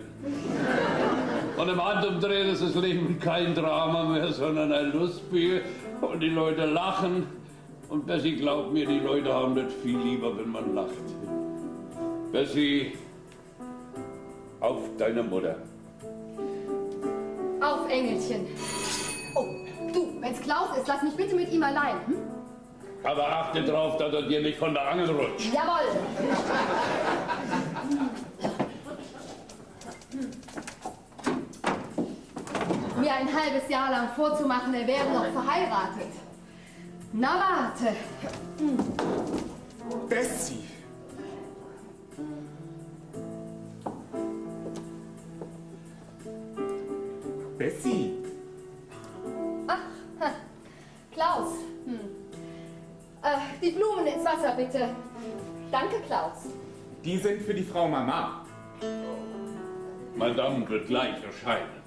Und im Handumdrehen ist das Leben kein Drama mehr, sondern ein Lustspiel. Und die Leute lachen. Und Bessie glaubt mir, die Leute haben das viel lieber, wenn man lacht. Bessie, auf deine Mutter. Auf Engelchen. Oh, du, wenn's Klaus ist, lass mich bitte mit ihm allein. Hm? Aber achte drauf, dass er dir nicht von der Angel rutscht. Jawohl. mir ein halbes Jahr lang vorzumachen, er wäre noch verheiratet. Na warte. Bessie. Bessie. Bitte. Danke, Klaus. Die sind für die Frau Mama. Madame wird gleich erscheinen.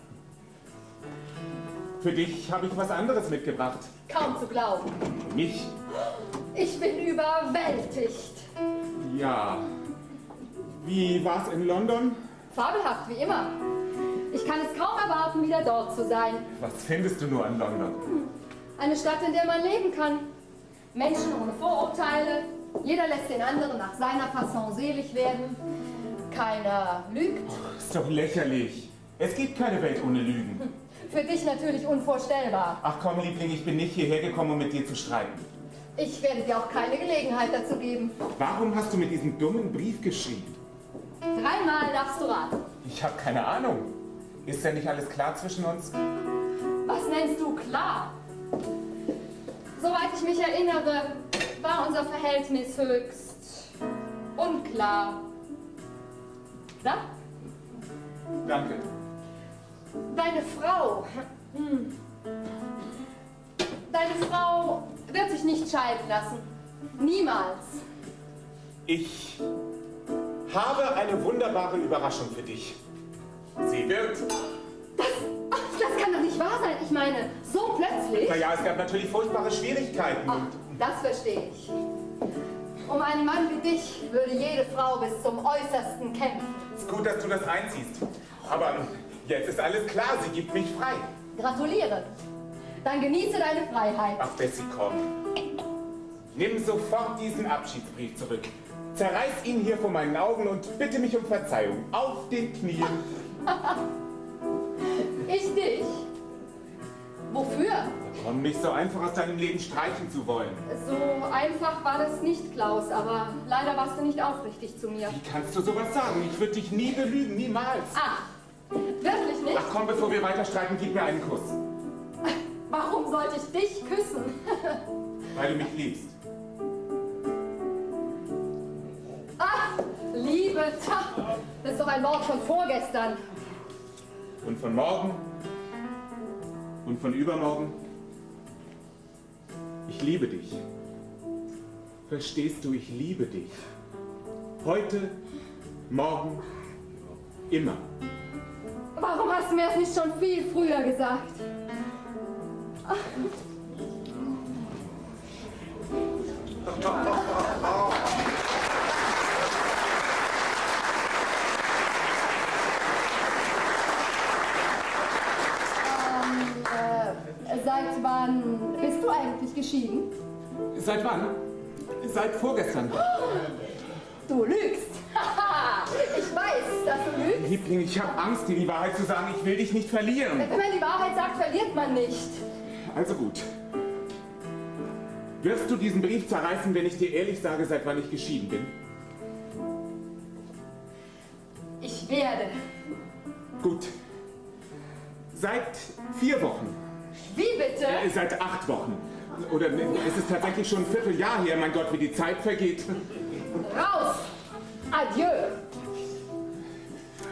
Für dich habe ich was anderes mitgebracht. Kaum zu glauben. Mich? Ich bin überwältigt. Ja. Wie war's in London? Fabelhaft, wie immer. Ich kann es kaum erwarten, wieder dort zu sein. Was findest du nur an London? Eine Stadt, in der man leben kann. Menschen ohne Vorurteile. Jeder lässt den anderen nach seiner Fasson selig werden. Keiner lügt. Oh, ist doch lächerlich. Es gibt keine Welt ohne Lügen. Für dich natürlich unvorstellbar. Ach komm, Liebling, ich bin nicht hierher gekommen, um mit dir zu streiten. Ich werde dir auch keine Gelegenheit dazu geben. Warum hast du mir diesen dummen Brief geschrieben? Dreimal darfst du raten. Ich habe keine Ahnung. Ist denn nicht alles klar zwischen uns? Was nennst du klar? Soweit ich mich erinnere, war unser Verhältnis höchst unklar. Da? Danke. Deine Frau. Hm. Deine Frau wird sich nicht scheiden lassen. Niemals. Ich habe eine wunderbare Überraschung für dich. Sie wird. Das, das kann doch nicht wahr sein. Ich meine, so plötzlich. Naja, es gab natürlich furchtbare Schwierigkeiten. Ach, das verstehe ich. Um einen Mann wie dich würde jede Frau bis zum Äußersten kämpfen. Es ist gut, dass du das einziehst. Aber Jetzt ist alles klar, sie gibt mich frei. Gratuliere. Dann genieße deine Freiheit. Ach, Bessie, komm. Nimm sofort diesen Abschiedsbrief zurück. Zerreiß ihn hier vor meinen Augen und bitte mich um Verzeihung. Auf den Knien. ich dich? Wofür? Komm, nicht so einfach aus deinem Leben streichen zu wollen. So einfach war das nicht, Klaus, aber leider warst du nicht aufrichtig zu mir. Wie kannst du sowas sagen? Ich würde dich nie belügen, niemals. Ach, Wirklich nicht? Ach komm, bevor wir weiter streiten, gib mir einen Kuss. Warum sollte ich dich küssen? Weil du mich liebst. Ach, Liebe, das ist doch ein Wort von vorgestern. Und von morgen? Und von übermorgen? Ich liebe dich. Verstehst du, ich liebe dich. Heute, morgen, immer. Warum hast du mir das nicht schon viel früher gesagt? Ähm, geschieden? Seit wann? Seit vorgestern. Du lügst. Ich weiß, dass du lügst. Liebling, ich habe Angst, dir die Wahrheit zu sagen. Ich will dich nicht verlieren. Wenn man die Wahrheit sagt, verliert man nicht. Also gut. Wirst du diesen Brief zerreißen, wenn ich dir ehrlich sage, seit wann ich geschieden bin? Ich werde. Gut. Seit vier Wochen. Wie bitte? Äh, seit acht Wochen. Oder es ist tatsächlich schon ein Vierteljahr her, mein Gott, wie die Zeit vergeht. Raus! Adieu!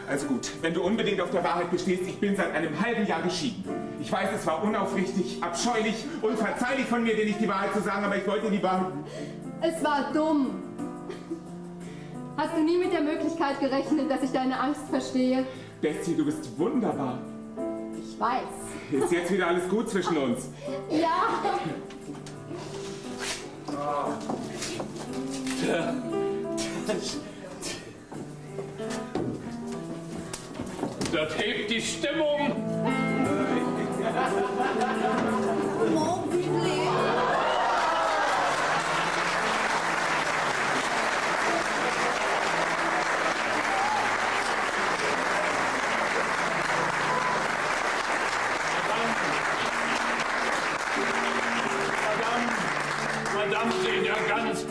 Also gut, wenn du unbedingt auf der Wahrheit bestehst, ich bin seit einem halben Jahr geschieden. Ich weiß, es war unaufrichtig, abscheulich, unverzeihlich von mir, dir nicht die Wahrheit zu sagen, aber ich wollte die Wahrheit. Es war dumm. Hast du nie mit der Möglichkeit gerechnet, dass ich deine Angst verstehe? Bestie, du bist wunderbar. Ich weiß. Ist jetzt wieder alles gut zwischen uns? Ja! Das hebt die Stimmung.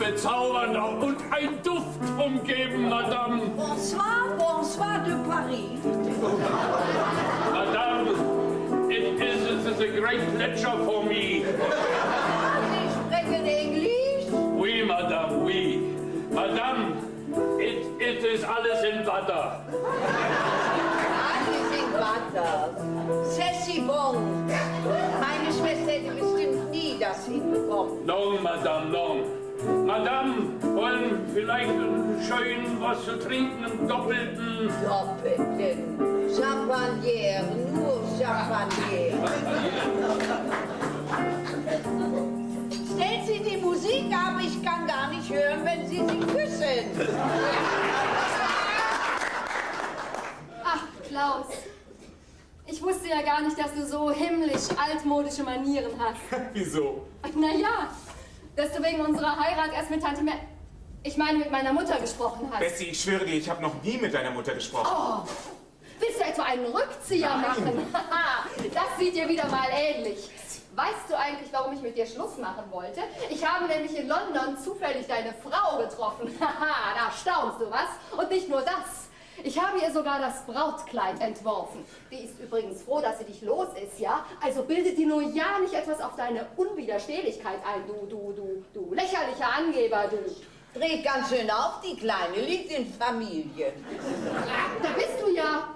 ganz bezaubernd aus und ein Duft umgeben, Madame. Bonsoir, bonsoir de Paris. Madame, it is, it is a great pleasure for me. Sie sprechen Englisch? Oui, Madame, oui. Madame, it, it is alles in Butter. Alles in Butter. Si bon. Meine Schwester hätte bestimmt nie das hinbekommen. Non, Madame, non. Madame, wollen vielleicht schön was zu trinken, einen doppelten. Doppelten. Champagner, nur Champagner. Stellen Sie die Musik ab, ich kann gar nicht hören, wenn Sie sich küssen. Ach, Klaus. Ich wusste ja gar nicht, dass du so himmlisch altmodische Manieren hast. Wieso? Naja, dass du wegen unserer Heirat erst mit Tante Mer... Ich meine, mit meiner Mutter gesprochen hast. Bessie, ich schwöre dir, ich habe noch nie mit deiner Mutter gesprochen. Oh, willst du etwa einen Rückzieher Nein. machen? Haha, das sieht dir wieder mal ähnlich. Weißt du eigentlich, warum ich mit dir Schluss machen wollte? Ich habe nämlich in London zufällig deine Frau getroffen. Haha, da staunst du was. Und nicht nur das. Ich habe ihr sogar das Brautkleid entworfen. Die ist übrigens froh, dass sie dich los ist, ja? Also bildet dir nur ja nicht etwas auf deine Unwiderstehlichkeit ein, du, du, du, du lächerlicher Angeber, du. Dreht ganz schön auf, die Kleine liegt in Familie. Da bist du ja.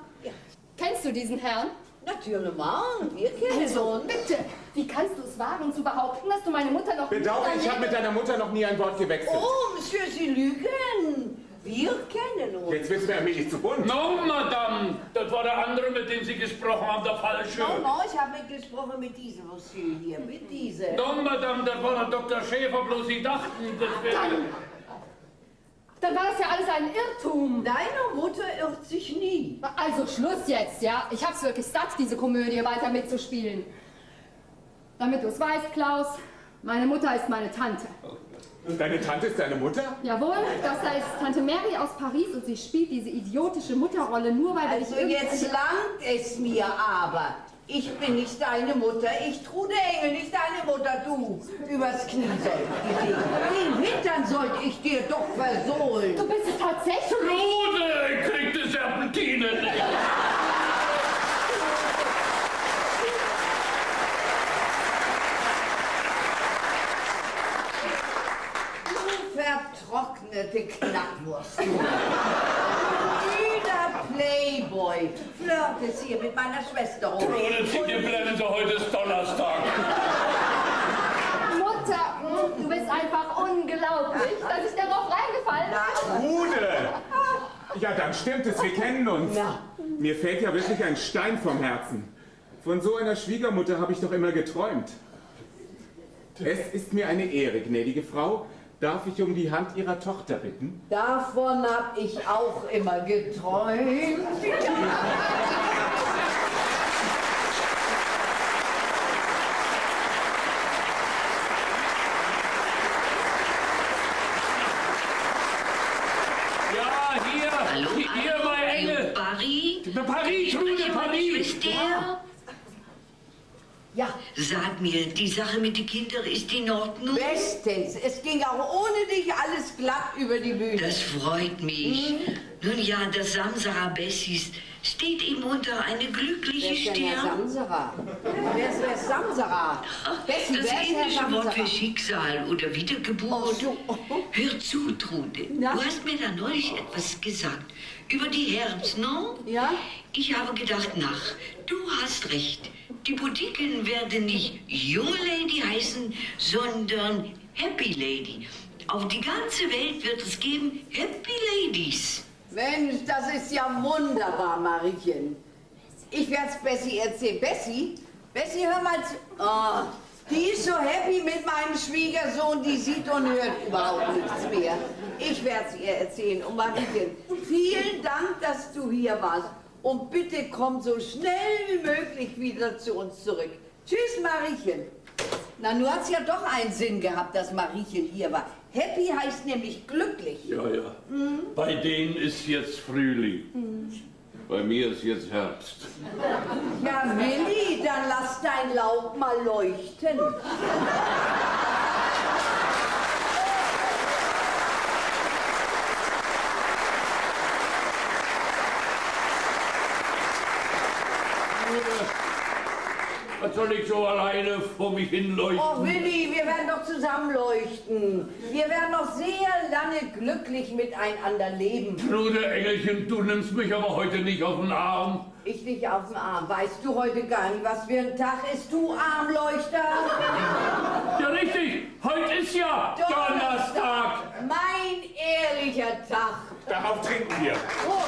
Kennst du diesen Herrn? Natürlich, Mann, wir kennen Also, uns. bitte, wie kannst du es wagen zu behaupten, dass du meine Mutter noch Bedauere, nie ich habe mit deiner Mutter noch nie ein Wort gewechselt. Oh, Monsieur, Sie lügen. Wir kennen uns. Jetzt wird es mir allmählich zu bunt. Non, Madame, das war der andere, mit dem Sie gesprochen haben, der Falsche. No, no, ich habe gesprochen mit diesem Monsieur hier, mit diesem. Non, Madame, das war der Dr. Schäfer, bloß Sie dachten, das wäre... Dann war das ja alles ein Irrtum. Deine Mutter irrt sich nie. Also Schluss jetzt, ja? Ich hab's wirklich satt, diese Komödie weiter mitzuspielen. Damit du es weißt, Klaus, meine Mutter ist meine Tante. Und deine Tante ist deine Mutter? Jawohl, das da ist Tante Mary aus Paris und sie spielt diese idiotische Mutterrolle nur, weil wir Also nicht jetzt langt es mir aber. Ich bin nicht deine Mutter, ich Trude Engel, nicht deine Mutter, du. Übers Knie soll ich dir. Den Hintern sollte ich dir doch versohlen. Du bist es tatsächlich. Trude kriegte Serpentine nicht. Du vertrocknete Knackwurst. du. Müder Playboy. Flirtest hier mit meiner Schwester rum. Trude, zieh dir Blende, heute ist Donnerstag. Mutter, Du bist einfach unglaublich, dass ich darauf reingefallen bin. Rude! Ja, dann stimmt es, wir kennen uns. Na. Mir fällt ja wirklich ein Stein vom Herzen. Von so einer Schwiegermutter habe ich doch immer geträumt. Es ist mir eine Ehre, gnädige Frau. Darf ich um die Hand Ihrer Tochter bitten? Davon hab ich auch immer geträumt. Ja, hier, Hallo, hier, hallo, mein hallo, Engel. Paris? Paris, Trude, Paris. Schwester? Ja, Sag mir, die Sache mit den Kindern ist in Ordnung? bestens. Es ging auch ohne dich alles glatt über die Bühne. Das freut mich. Nun ja, das Samsara Bessis steht ihm unter eine Wer glückliche ist denn Stirn. Samsara? Wer ist Herr Samsara? Bessie, Das wer englische Wort für Schicksal oder Wiedergeburt. Oh, so. Hör zu, Trude. Na? Du hast mir da neulich etwas gesagt. Über die Herbst, no? Ja? Ich habe gedacht nach. Du hast recht. Die Boutiquen werden nicht junge Lady heißen, sondern Happy Lady. Auf die ganze Welt wird es geben Happy Ladies. Mensch, das ist ja wunderbar, Mariechen. Ich werde es Bessie erzählen. Bessie? Bessie, hör mal zu. Oh, die ist so happy mit meinem Schwiegersohn, die sieht und hört überhaupt nichts mehr. Ich werde es ihr erzählen. Und Mariechen, vielen Dank, dass du hier warst. Und bitte komm so schnell wie möglich wieder zu uns zurück. Tschüss, Mariechen. Na, nur hat's ja doch einen Sinn gehabt, dass Mariechen hier war. Happy heißt nämlich glücklich. Ja, ja. Bei denen ist jetzt Frühling. Bei mir ist jetzt Herbst. Ja, Willi, dann lass dein Laub mal leuchten. Was soll ich so alleine vor mich hinleuchten? Oh, Willi, wir werden doch zusammen leuchten. Wir werden noch sehr lange glücklich miteinander leben. Trude Engelchen, du nimmst mich aber heute nicht auf den Arm. Ich dich auf den Arm. Weißt du heute gar nicht, was für ein Tag ist, du Armleuchter? Ja, richtig. Heute ist ja Donnerstag. Mein ehrlicher Tag. Darauf trinken wir. Oh.